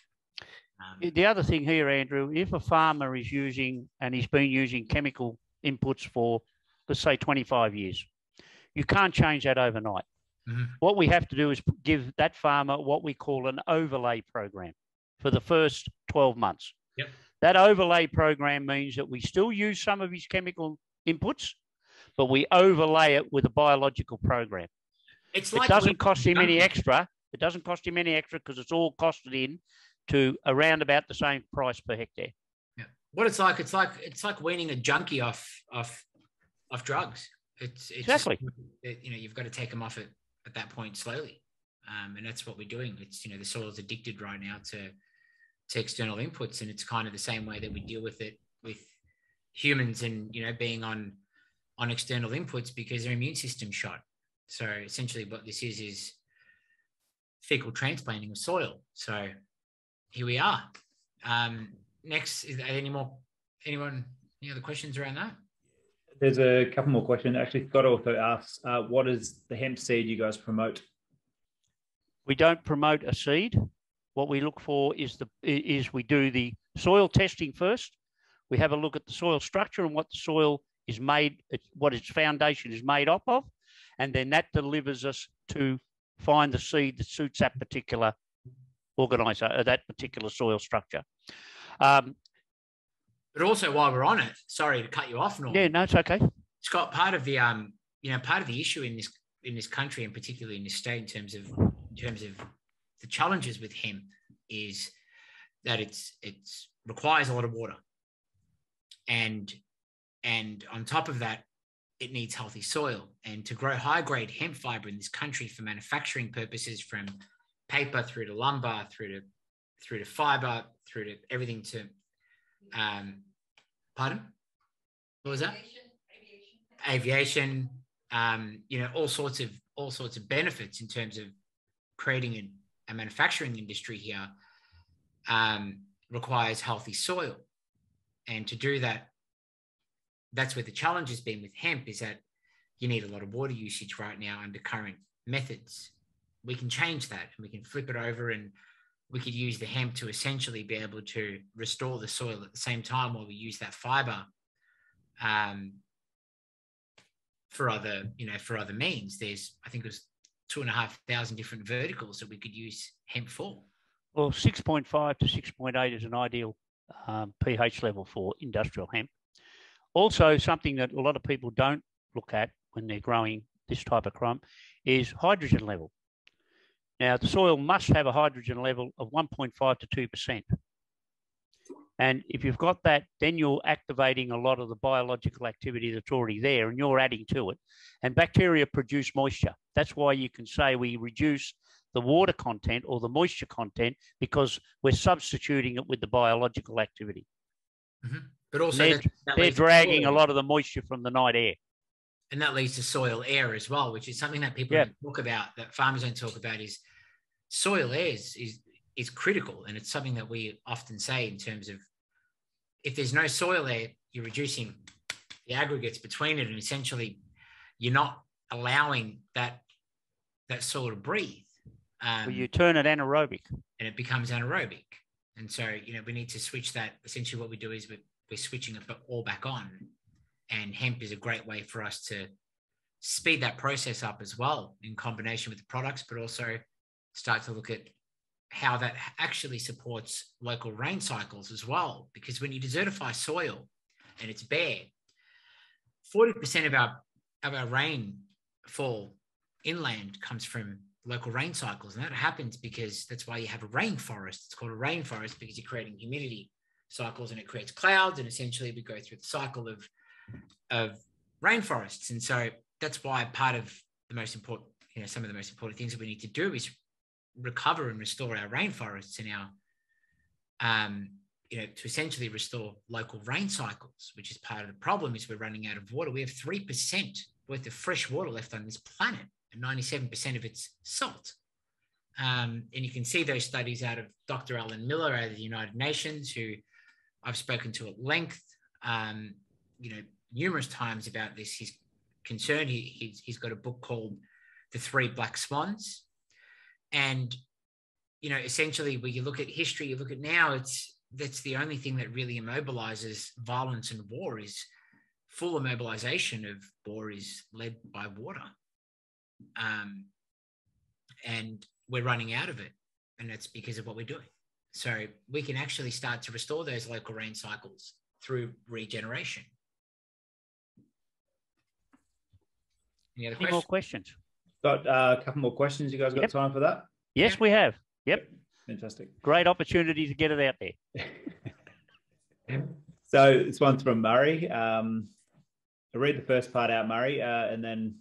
[SPEAKER 3] Um,
[SPEAKER 2] The other thing here, Andrew, if a farmer is using and he's been using chemical inputs for, let's say, 25 years, you can't change that overnight.
[SPEAKER 3] Mhm.
[SPEAKER 2] What we have to do is give that farmer what we call an overlay program for the first 12 months.
[SPEAKER 3] Yep.
[SPEAKER 2] That overlay program means that we still use some of his chemical inputs, but we overlay it with a biological program.
[SPEAKER 3] It's
[SPEAKER 2] it doesn't cost him any extra. It doesn't cost him any extra because it's all costed in to around about the same price per hectare. Yeah.
[SPEAKER 3] what it's like it's like it's like weaning a junkie off off off drugs it's, it's
[SPEAKER 2] Exactly.
[SPEAKER 3] it- you know you've got to take them off it at that point slowly um, and that's what we're doing it's you know the soil's addicted right now to to external inputs and it's kind of the same way that we deal with it with humans and you know being on on external inputs because their immune system's shot so essentially what this is is fecal transplanting of soil so here we are um, next, is there any more? Anyone? Any other questions around that?
[SPEAKER 1] There's a couple more questions. Actually, Scott also asks, uh, what is the hemp seed you guys promote?
[SPEAKER 2] We don't promote a seed. What we look for is the is we do the soil testing first. We have a look at the soil structure and what the soil is made, what its foundation is made up of, and then that delivers us to find the seed that suits that particular organizer, uh, that particular soil structure. Um,
[SPEAKER 3] But also, while we're on it, sorry to cut you off, Norm.
[SPEAKER 2] yeah, no, it's okay.
[SPEAKER 3] Scott, part of the um, you know, part of the issue in this in this country and particularly in this state in terms of in terms of the challenges with hemp is that it's it's requires a lot of water. And and on top of that, it needs healthy soil. And to grow high grade hemp fiber in this country for manufacturing purposes, from paper through to lumber, through to through to fiber, through to everything to um pardon? What was that? aviation, um, you know, all sorts of all sorts of benefits in terms of creating a, a manufacturing industry here um, requires healthy soil, and to do that, that's where the challenge has been with hemp is that you need a lot of water usage right now under current methods. We can change that and we can flip it over and we could use the hemp to essentially be able to restore the soil at the same time while we use that fiber um, for other, you know, for other means. There's, I think it was two and a half thousand different verticals that we could use hemp for.
[SPEAKER 2] Well, 6.5 to 6.8 is an ideal um, pH level for industrial hemp. Also, something that a lot of people don't look at when they're growing this type of crop is hydrogen level. Now, the soil must have a hydrogen level of 1.5 to 2%. And if you've got that, then you're activating a lot of the biological activity that's already there and you're adding to it. And bacteria produce moisture. That's why you can say we reduce the water content or the moisture content because we're substituting it with the biological activity. Mm-hmm.
[SPEAKER 3] But also,
[SPEAKER 2] they're,
[SPEAKER 3] that-
[SPEAKER 2] they're dragging a lot of the moisture from the night air.
[SPEAKER 3] and that leads to soil air as well, which is something that people
[SPEAKER 2] Yeah.
[SPEAKER 3] talk about, that farmers don't talk about. Is soil air is, is is critical, and it's something that we often say in terms of if there's no soil air, you're reducing the aggregates between it, and essentially you're not allowing that that soil to breathe. Um,
[SPEAKER 2] Well, you turn it anaerobic.
[SPEAKER 3] and it becomes anaerobic. And so, you know, we need to switch that. Essentially, what we do is we're, we're switching it all back on. And hemp is a great way for us to speed that process up as well in combination with the products, but also start to look at how that actually supports local rain cycles as well. Because when you desertify soil and it's bare, 40% of our of our rainfall inland comes from local rain cycles. And that happens because that's why you have a rainforest. It's called a rainforest because you're creating humidity cycles and it creates clouds. And essentially we go through the cycle of, of rainforests. And so that's why part of the most important, you know, some of the most important things that we need to do is recover and restore our rainforests and our, um, you know, to essentially restore local rain cycles, which is part of the problem is we're running out of water. We have 3% worth of fresh water left on this planet and 97% of it's salt. Um, and you can see those studies out of Dr. Alan Miller out of the United Nations, who I've spoken to at length, um, you know, numerous times about this. He's concerned. He, he's, he's got a book called The Three Black Swans. And, you know, essentially, when you look at history, you look at now, it's that's the only thing that really immobilizes violence and war is full immobilization of war is led by water. Um, and we're running out of it. And that's because of what we're doing. So we can actually start to restore those local rain cycles through regeneration. Any other
[SPEAKER 2] Any
[SPEAKER 3] questions?
[SPEAKER 2] more questions?
[SPEAKER 1] Got uh, a couple more questions. You guys got
[SPEAKER 2] Yep.
[SPEAKER 1] time for that?
[SPEAKER 2] Yes, we have. Yep.
[SPEAKER 1] Fantastic.
[SPEAKER 2] Great opportunity to get it out there.
[SPEAKER 1] So this one's from Murray. Um, I'll read the first part out, Murray, uh, and then.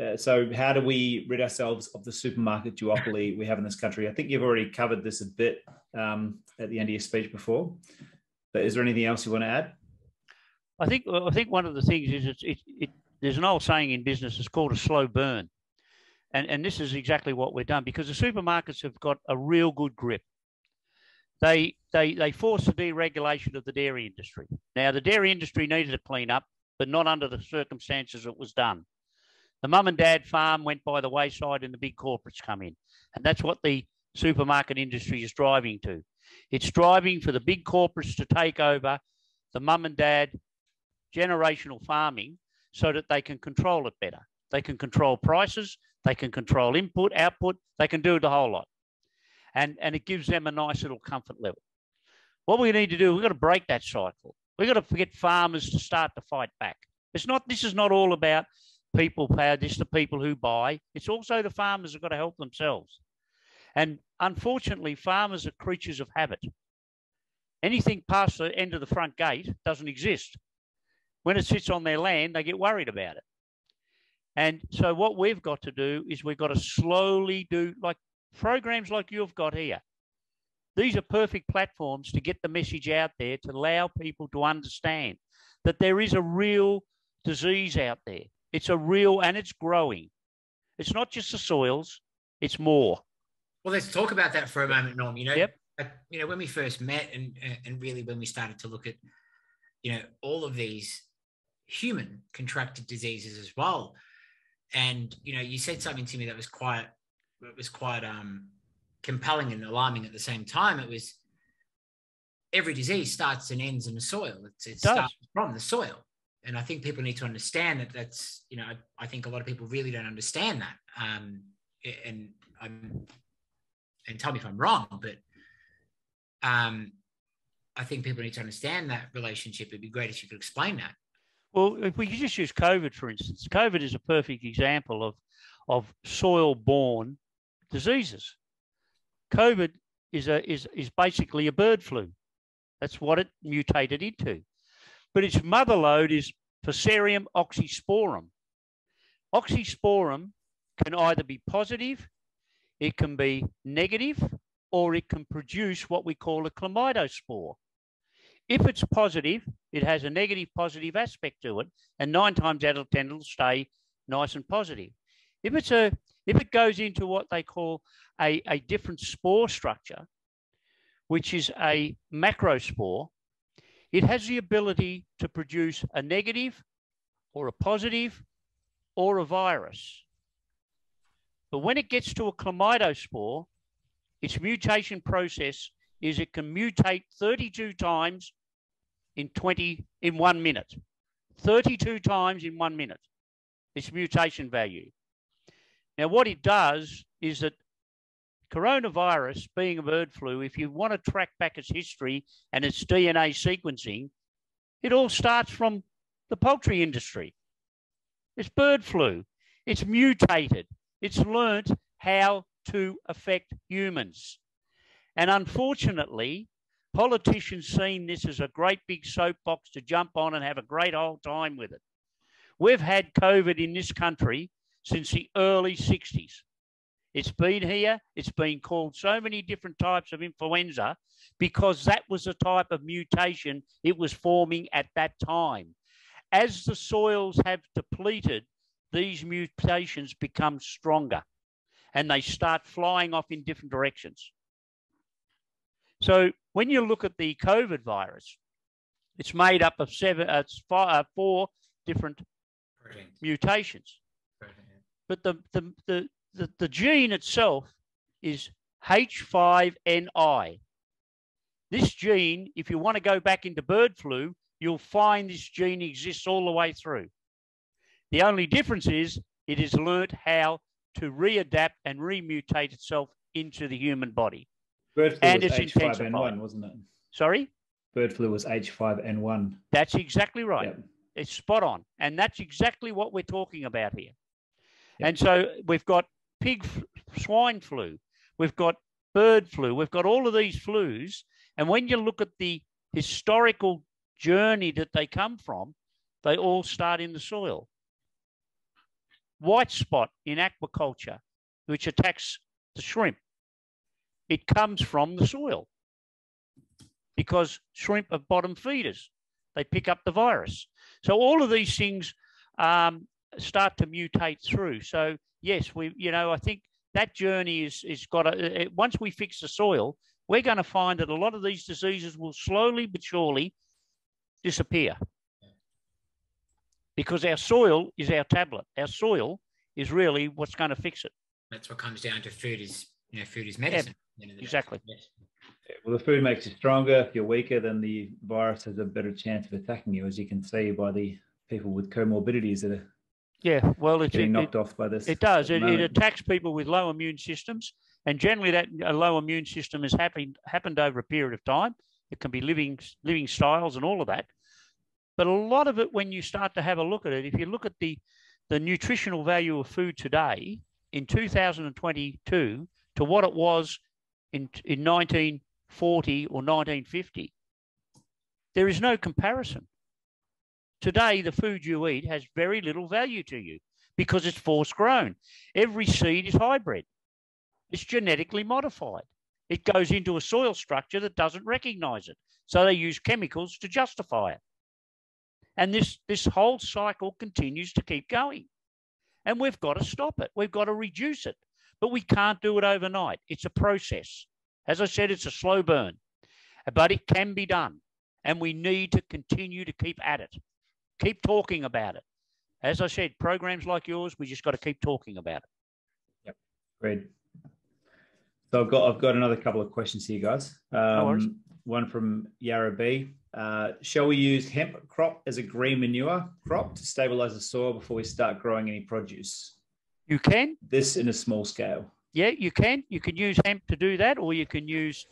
[SPEAKER 1] Uh, so, how do we rid ourselves of the supermarket duopoly we have in this country? I think you've already covered this a bit um, at the end of your speech before, but is there anything else you want to add?
[SPEAKER 2] I think I think one of the things is it's, it, it, there's an old saying in business. It's called a slow burn, and and this is exactly what we've done because the supermarkets have got a real good grip. They they they forced the deregulation of the dairy industry. Now the dairy industry needed to clean up, but not under the circumstances it was done. The mum and dad farm went by the wayside, and the big corporates come in, and that's what the supermarket industry is driving to. It's driving for the big corporates to take over the mum and dad generational farming so that they can control it better. They can control prices, they can control input, output, they can do the whole lot. And, and it gives them a nice little comfort level. What we need to do, we've got to break that cycle. We've got to get farmers to start to fight back. It's not, this is not all about people power, this the people who buy. It's also the farmers have got to help themselves. And unfortunately, farmers are creatures of habit. Anything past the end of the front gate doesn't exist. When it sits on their land, they get worried about it. And so, what we've got to do is we've got to slowly do like programs like you've got here. These are perfect platforms to get the message out there to allow people to understand that there is a real disease out there. It's a real and it's growing. It's not just the soils, it's more.
[SPEAKER 3] Well, let's talk about that for a moment, Norm. You know,
[SPEAKER 2] Yep.
[SPEAKER 3] you know, when we first met, and and really when we started to look at, you know, all of these human contracted diseases as well, and you know, you said something to me that was quite, it was quite um, compelling and alarming at the same time. It was every disease starts and ends in the soil. It's, it
[SPEAKER 2] does.
[SPEAKER 3] starts from the soil, and I think people need to understand that. That's you know, I, I think a lot of people really don't understand that. Um, and I'm and tell me if I'm wrong, but um, I think people need to understand that relationship. It'd be great if you could explain that.
[SPEAKER 2] Well, if we could just use COVID, for instance, COVID is a perfect example of, of soil borne diseases. COVID is, a, is, is basically a bird flu. That's what it mutated into. But its mother lode is Fusarium oxysporum. Oxysporum can either be positive, it can be negative, or it can produce what we call a chlamydospore. If it's positive, it has a negative positive aspect to it, and nine times out of ten it'll stay nice and positive. If it's a if it goes into what they call a, a different spore structure, which is a macrospore, it has the ability to produce a negative or a positive or a virus. But when it gets to a chlamydospore, its mutation process is it can mutate 32 times in 20 in one minute. 32 times in one minute. Its mutation value. Now, what it does is that coronavirus, being a bird flu, if you want to track back its history and its DNA sequencing, it all starts from the poultry industry. It's bird flu. It's mutated. It's learnt how to affect humans. And unfortunately, politicians seen this as a great big soapbox to jump on and have a great old time with it. We've had COVID in this country since the early 60s. It's been here, it's been called so many different types of influenza because that was the type of mutation it was forming at that time. As the soils have depleted, these mutations become stronger and they start flying off in different directions. So when you look at the COVID virus, it's made up of seven, uh, it's five, uh, four different mutations. But the, the, the, the, the gene itself is H5N1. This gene, if you want to go back into bird flu, you'll find this gene exists all the way through. The only difference is it has learnt how to readapt and remutate itself into the human body.
[SPEAKER 1] Bird flu
[SPEAKER 2] And
[SPEAKER 1] was
[SPEAKER 2] it's
[SPEAKER 1] H5N1, wasn't it?
[SPEAKER 2] Sorry?
[SPEAKER 1] Bird flu was H5N1.
[SPEAKER 2] That's exactly right.
[SPEAKER 1] Yep.
[SPEAKER 2] It's spot on. And that's exactly what we're talking about here. And so we've got pig swine flu, we've got bird flu, we've got all of these flus. And when you look at the historical journey that they come from, they all start in the soil. White spot in aquaculture, which attacks the shrimp, it comes from the soil because shrimp are bottom feeders. They pick up the virus. So all of these things um, start to mutate through. So yes, we, you know, I think that journey is is got to. It, once we fix the soil, we're going to find that a lot of these diseases will slowly but surely disappear because our soil is our tablet. Our soil is really what's going to fix it.
[SPEAKER 3] That's what comes down to food is you know food is medicine. at the end of the day.
[SPEAKER 2] exactly.
[SPEAKER 3] Yes.
[SPEAKER 1] Well, the food makes you stronger. If you're weaker, then the virus has a better chance of attacking you, as you can see by the people with comorbidities that are
[SPEAKER 2] Yeah, well, it's,
[SPEAKER 1] getting
[SPEAKER 2] it,
[SPEAKER 1] knocked
[SPEAKER 2] it,
[SPEAKER 1] off by this.
[SPEAKER 2] it does. It, it attacks people with low immune systems, and generally that a low immune system has happened happened over a period of time. It can be living living styles and all of that, but a lot of it, when you start to have a look at it, if you look at the the nutritional value of food today in 2022 to what it was in in 1940 or 1950, there is no comparison. Today, the food you eat has very little value to you because it's force grown. Every seed is hybrid, it's genetically modified. It goes into a soil structure that doesn't recognize it. So they use chemicals to justify it. And this, this whole cycle continues to keep going. And we've got to stop it. We've got to reduce it. But we can't do it overnight. It's a process. As I said, it's a slow burn, but it can be done. And we need to continue to keep at it, keep talking about it. As I said, programs like yours, we just got to keep talking about it.
[SPEAKER 1] Yep, great. So I've got I've got another couple of questions here, guys. Um, one from Yarra B. Uh, shall we use hemp crop as a green manure crop to stabilize the soil before we start growing any produce?
[SPEAKER 2] You can,
[SPEAKER 1] This in a small scale.
[SPEAKER 2] yeah, you can. You can use hemp to do that, or you can use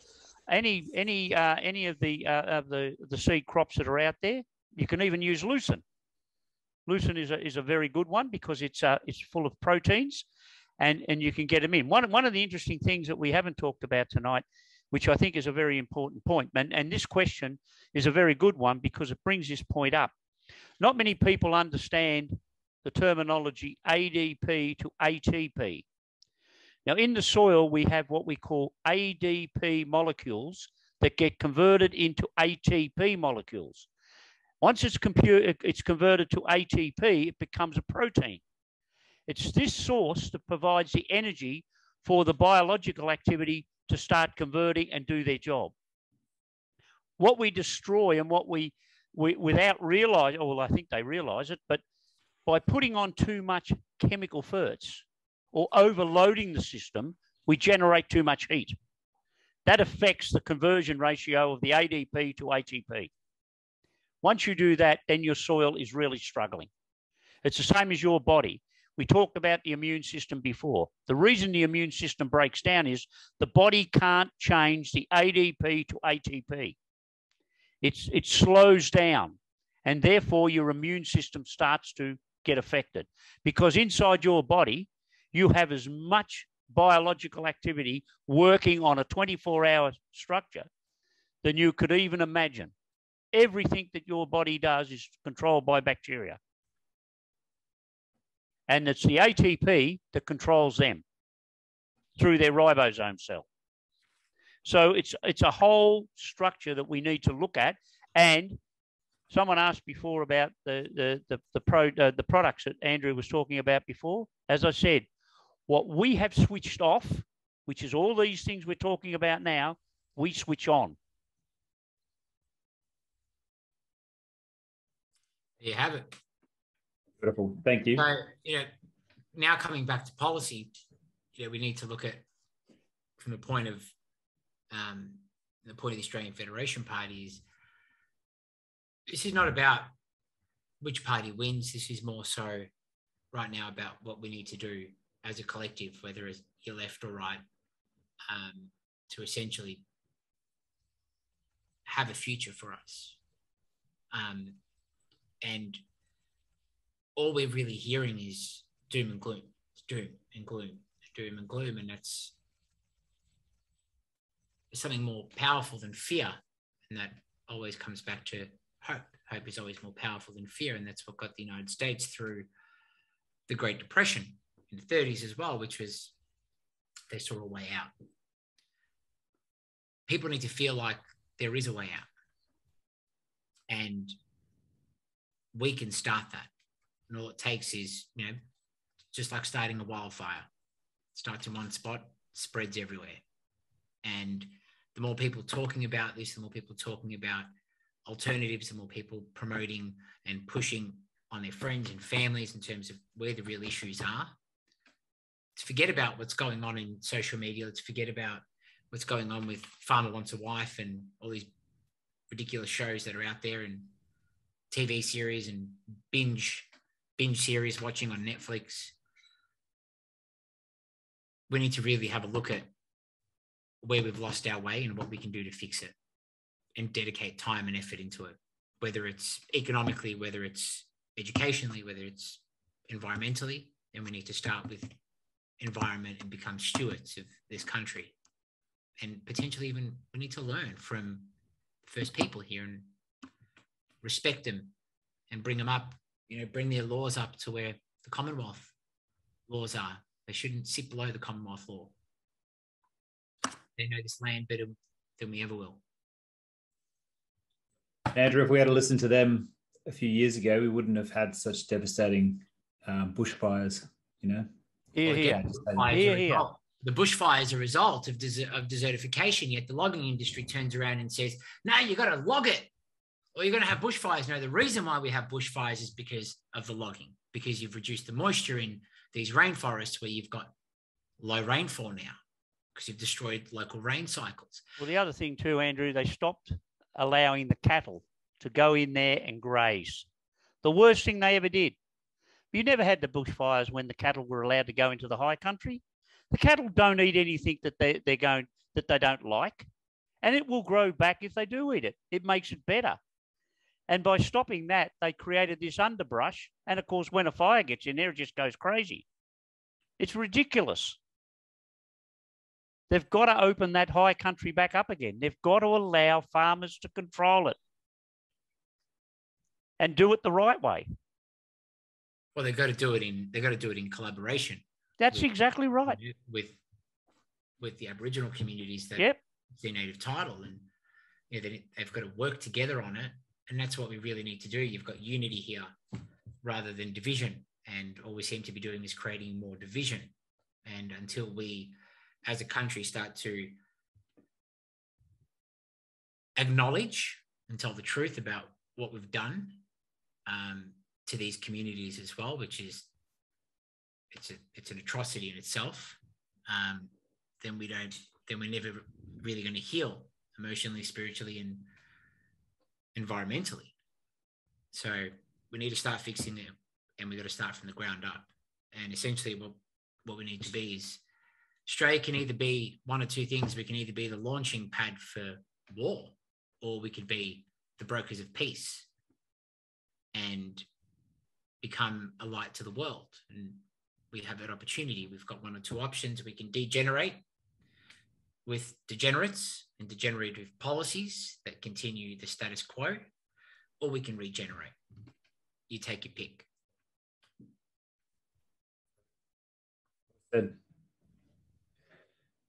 [SPEAKER 2] any any uh, any of the uh, of the the seed crops that are out there. You can even use lucerne. Lucerne is a, is a very good one because it's uh, it's full of proteins, and and you can get them in. One one of the interesting things that we haven't talked about tonight, which I think is a very important point, and and this question is a very good one because it brings this point up. Not many people understand the terminology ADP to ATP. Now, in the soil, we have what we call ADP molecules that get converted into ATP molecules. Once it's, it's converted to ATP, it becomes a protein. It's this source that provides the energy for the biological activity to start converting and do their job. What we destroy and what we, we without realizing, well, I think they realize it, but by putting on too much chemical ferts or overloading the system, we generate too much heat. That affects the conversion ratio of the ADP to ATP. Once you do that, then your soil is really struggling. It's the same as your body. We talked about the immune system before. The reason the immune system breaks down is the body can't change the ADP to ATP. It's, it slows down, and therefore your immune system starts to get affected. Because inside your body, you have as much biological activity working on a 24 hour structure than you could even imagine. Everything that your body does is controlled by bacteria. And it's the ATP that controls them through their ribosome cell. So it's it's a whole structure that we need to look at. And someone asked before about the the the the, pro, uh, the products that Andrew was talking about before. As I said, what we have switched off, which is all these things we're talking about now, we switch on.
[SPEAKER 3] There you have it.
[SPEAKER 1] Beautiful. Thank you.
[SPEAKER 3] So, you know, now coming back to policy, you know, we need to look at from the point of um, the point of the Australian Federation Party is this is not about which party wins. This is more so right now about what we need to do as a collective, whether it's your left or right, um, to essentially have a future for us. Um, and all we're really hearing is doom and gloom, it's doom and gloom, doom and gloom, and that's something more powerful than fear, and that always comes back to hope. Hope is always more powerful than fear, and that's what got the United States through the Great Depression in the 30s as well, which was they saw a way out. People need to feel like there is a way out. And we can start that. And all it takes is, you know, just like starting a wildfire. Starts in one spot, spreads everywhere. And the more people talking about this, the more people talking about alternatives, the more people promoting and pushing on their friends and families in terms of where the real issues are. To forget about what's going on in social media, let's forget about what's going on with Farmer Wants a Wife and all these ridiculous shows that are out there and TV series and binge binge series watching on Netflix. We need to really have a look at where we've lost our way and what we can do to fix it and dedicate time and effort into it, whether it's economically, whether it's educationally, whether it's environmentally, then we need to start with environment and become stewards of this country. And potentially even we need to learn from first people here and respect them and bring them up, you know, bring their laws up to where the Commonwealth laws are. They shouldn't sit below the Commonwealth law. They know this land better than we ever will.
[SPEAKER 1] Andrew, if we had to listen to them a few years ago, we wouldn't have had such devastating um, bushfires, you know?
[SPEAKER 2] Here, here. Here, here.
[SPEAKER 3] The bushfire is a result of, des- of desertification, yet the logging industry turns around and says, no, you've got to log it or you're going to have bushfires. No, the reason why we have bushfires is because of the logging, because you've reduced the moisture in these rainforests where you've got low rainfall now because you've destroyed local rain cycles.
[SPEAKER 2] Well, the other thing too, Andrew, they stopped allowing the cattle to go in there and graze. The worst thing they ever did. You never had the bushfires when the cattle were allowed to go into the high country. The cattle don't eat anything that they, they're going that they don't like. And it will grow back if they do eat it. It makes it better. And by stopping that, they created this underbrush. And of course, when a fire gets in there, it just goes crazy. It's ridiculous. They've got to open that high country back up again. They've got to allow farmers to control it and do it the right way.
[SPEAKER 3] Well, they've got to do it in they've got to do it in collaboration.
[SPEAKER 2] That's
[SPEAKER 3] with,
[SPEAKER 2] exactly right.
[SPEAKER 3] With with the Aboriginal communities that
[SPEAKER 2] yep.
[SPEAKER 3] their native title, and know, they, they've got to work together on it, and that's what we really need to do. You've got unity here rather than division, and all we seem to be doing is creating more division. And until we, as a country, start to acknowledge and tell the truth about what we've done um, to these communities as well, which is it's a it's an atrocity in itself. Um, then we don't then we're never really going to heal emotionally, spiritually, and environmentally. So we need to start fixing it, and we've got to start from the ground up. And essentially, what what we need to be is Australia can either be one or two things. We can either be the launching pad for war, or we could be the brokers of peace and become a light to the world. And we have that opportunity. We've got one or two options. We can degenerate with degenerates and degenerative policies that continue the status quo, or we can regenerate. You take your pick.
[SPEAKER 1] Good.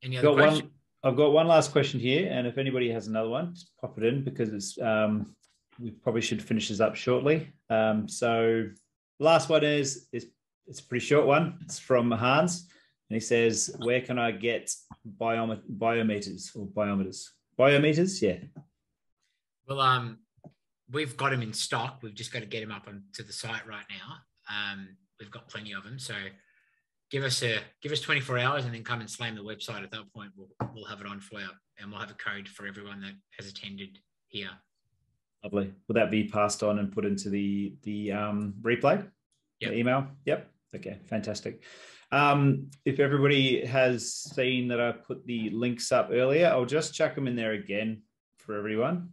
[SPEAKER 3] Any other
[SPEAKER 1] got
[SPEAKER 3] questions?
[SPEAKER 1] one, I've got one last question here, and if anybody has another one, just pop it in because it's um, we probably should finish this up shortly. Um, so last one is is it's a pretty short one. It's from Hans, and he says, "Where can I get biom- biometers or biometers? Biometers, yeah."
[SPEAKER 3] Well, um, we've got them in stock. We've just got to get them up onto the site right now. Um, we've got plenty of them, so give us a give us 24 hours and then come and slam the website. At that point, we'll we'll have it on for you, and we'll have a code for everyone that has attended here.
[SPEAKER 1] Lovely. Will that be passed on and put into the the um, replay?
[SPEAKER 3] Yep.
[SPEAKER 1] The email. Yep. Okay. Fantastic. Um, if everybody has seen that I put the links up earlier, I'll just chuck them in there again for everyone.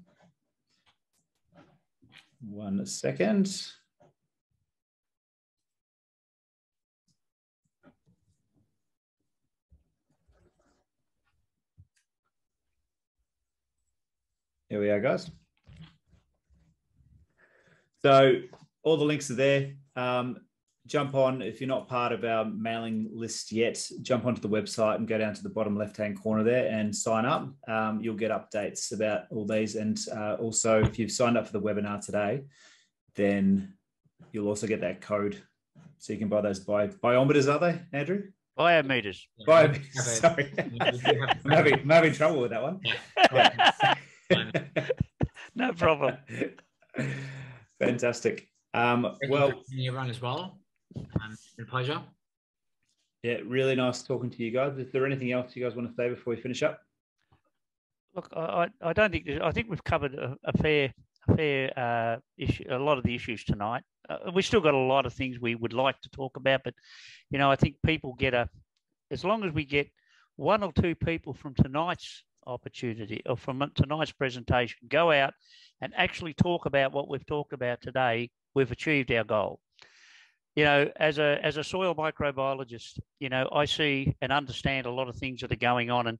[SPEAKER 1] One second. Here we are, guys. So all the links are there. Um, jump on if you're not part of our mailing list yet. Jump onto the website and go down to the bottom left-hand corner there and sign up. Um, you'll get updates about all these, and uh, also if you've signed up for the webinar today, then you'll also get that code, so you can buy those bi- biometers. Are they, Andrew?
[SPEAKER 2] Biometers.
[SPEAKER 1] Biometers. Sorry, I'm having, I'm having trouble with that one.
[SPEAKER 2] no problem.
[SPEAKER 1] Fantastic. Um,
[SPEAKER 3] Thank
[SPEAKER 1] well,
[SPEAKER 3] you for joining everyone as well. Um, a pleasure.
[SPEAKER 1] yeah, really nice talking to you guys. Is there anything else you guys want to say before we finish up?
[SPEAKER 2] Look, I, I I don't think I think we've covered a, a fair a fair uh, issue, a lot of the issues tonight. Uh, we've still got a lot of things we would like to talk about, but you know, I think people get a as long as we get one or two people from tonight's opportunity or from tonight's presentation go out and actually talk about what we've talked about today, we've achieved our goal. You know, as a as a soil microbiologist, you know, I see and understand a lot of things that are going on, and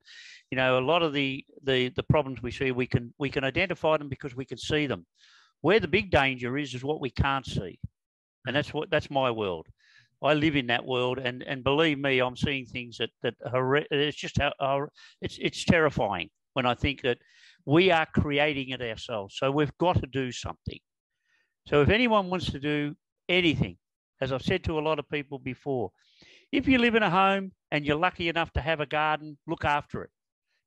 [SPEAKER 2] you know, a lot of the the the problems we see, we can we can identify them because we can see them. Where the big danger is, is what we can't see, and that's what that's my world. I live in that world, and and believe me, I'm seeing things that that it's just it's it's terrifying when I think that we are creating it ourselves. So we've got to do something. So if anyone wants to do anything, as I've said to a lot of people before, if you live in a home and you're lucky enough to have a garden, look after it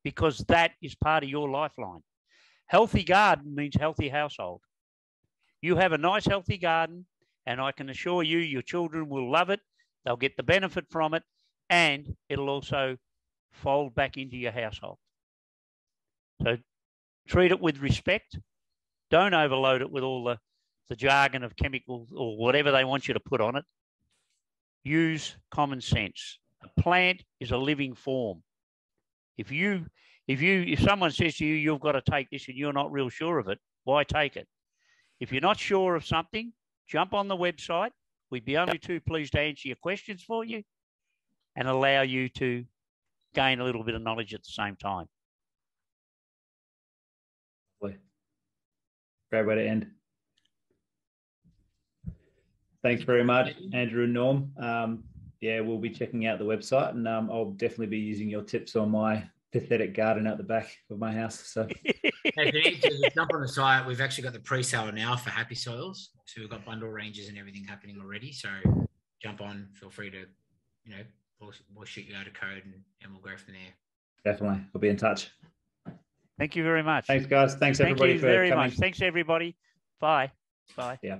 [SPEAKER 2] because that is part of your lifeline. Healthy garden means healthy household. You have a nice, healthy garden, and I can assure you, your children will love it. They'll get the benefit from it, and it'll also fold back into your household. So treat it with respect. Don't overload it with all the, the jargon of chemicals or whatever they want you to put on it. Use common sense. A plant is a living form. If you if you if someone says to you you've got to take this and you're not real sure of it, why take it? If you're not sure of something, jump on the website. We'd be only too pleased to answer your questions for you and allow you to gain a little bit of knowledge at the same time.
[SPEAKER 1] Great way to end. Thanks very much, Andrew and Norm. Um, yeah, we'll be checking out the website, and um, I'll definitely be using your tips on my pathetic garden out the back of my house. So,
[SPEAKER 3] Hey, if you need to jump on the site, we've actually got the pre-sale now for Happy Soils. So we've got bundle ranges and everything happening already. So jump on, feel free to, you know, we'll, we'll shoot you out a code and, and we'll go from there.
[SPEAKER 1] definitely, I'll be in touch.
[SPEAKER 2] Thank you very much.
[SPEAKER 1] Thanks, guys. Thanks
[SPEAKER 2] Thank
[SPEAKER 1] everybody
[SPEAKER 2] you
[SPEAKER 1] for
[SPEAKER 2] very
[SPEAKER 1] coming.
[SPEAKER 2] much. Thanks everybody. Bye. Bye.
[SPEAKER 1] Yeah.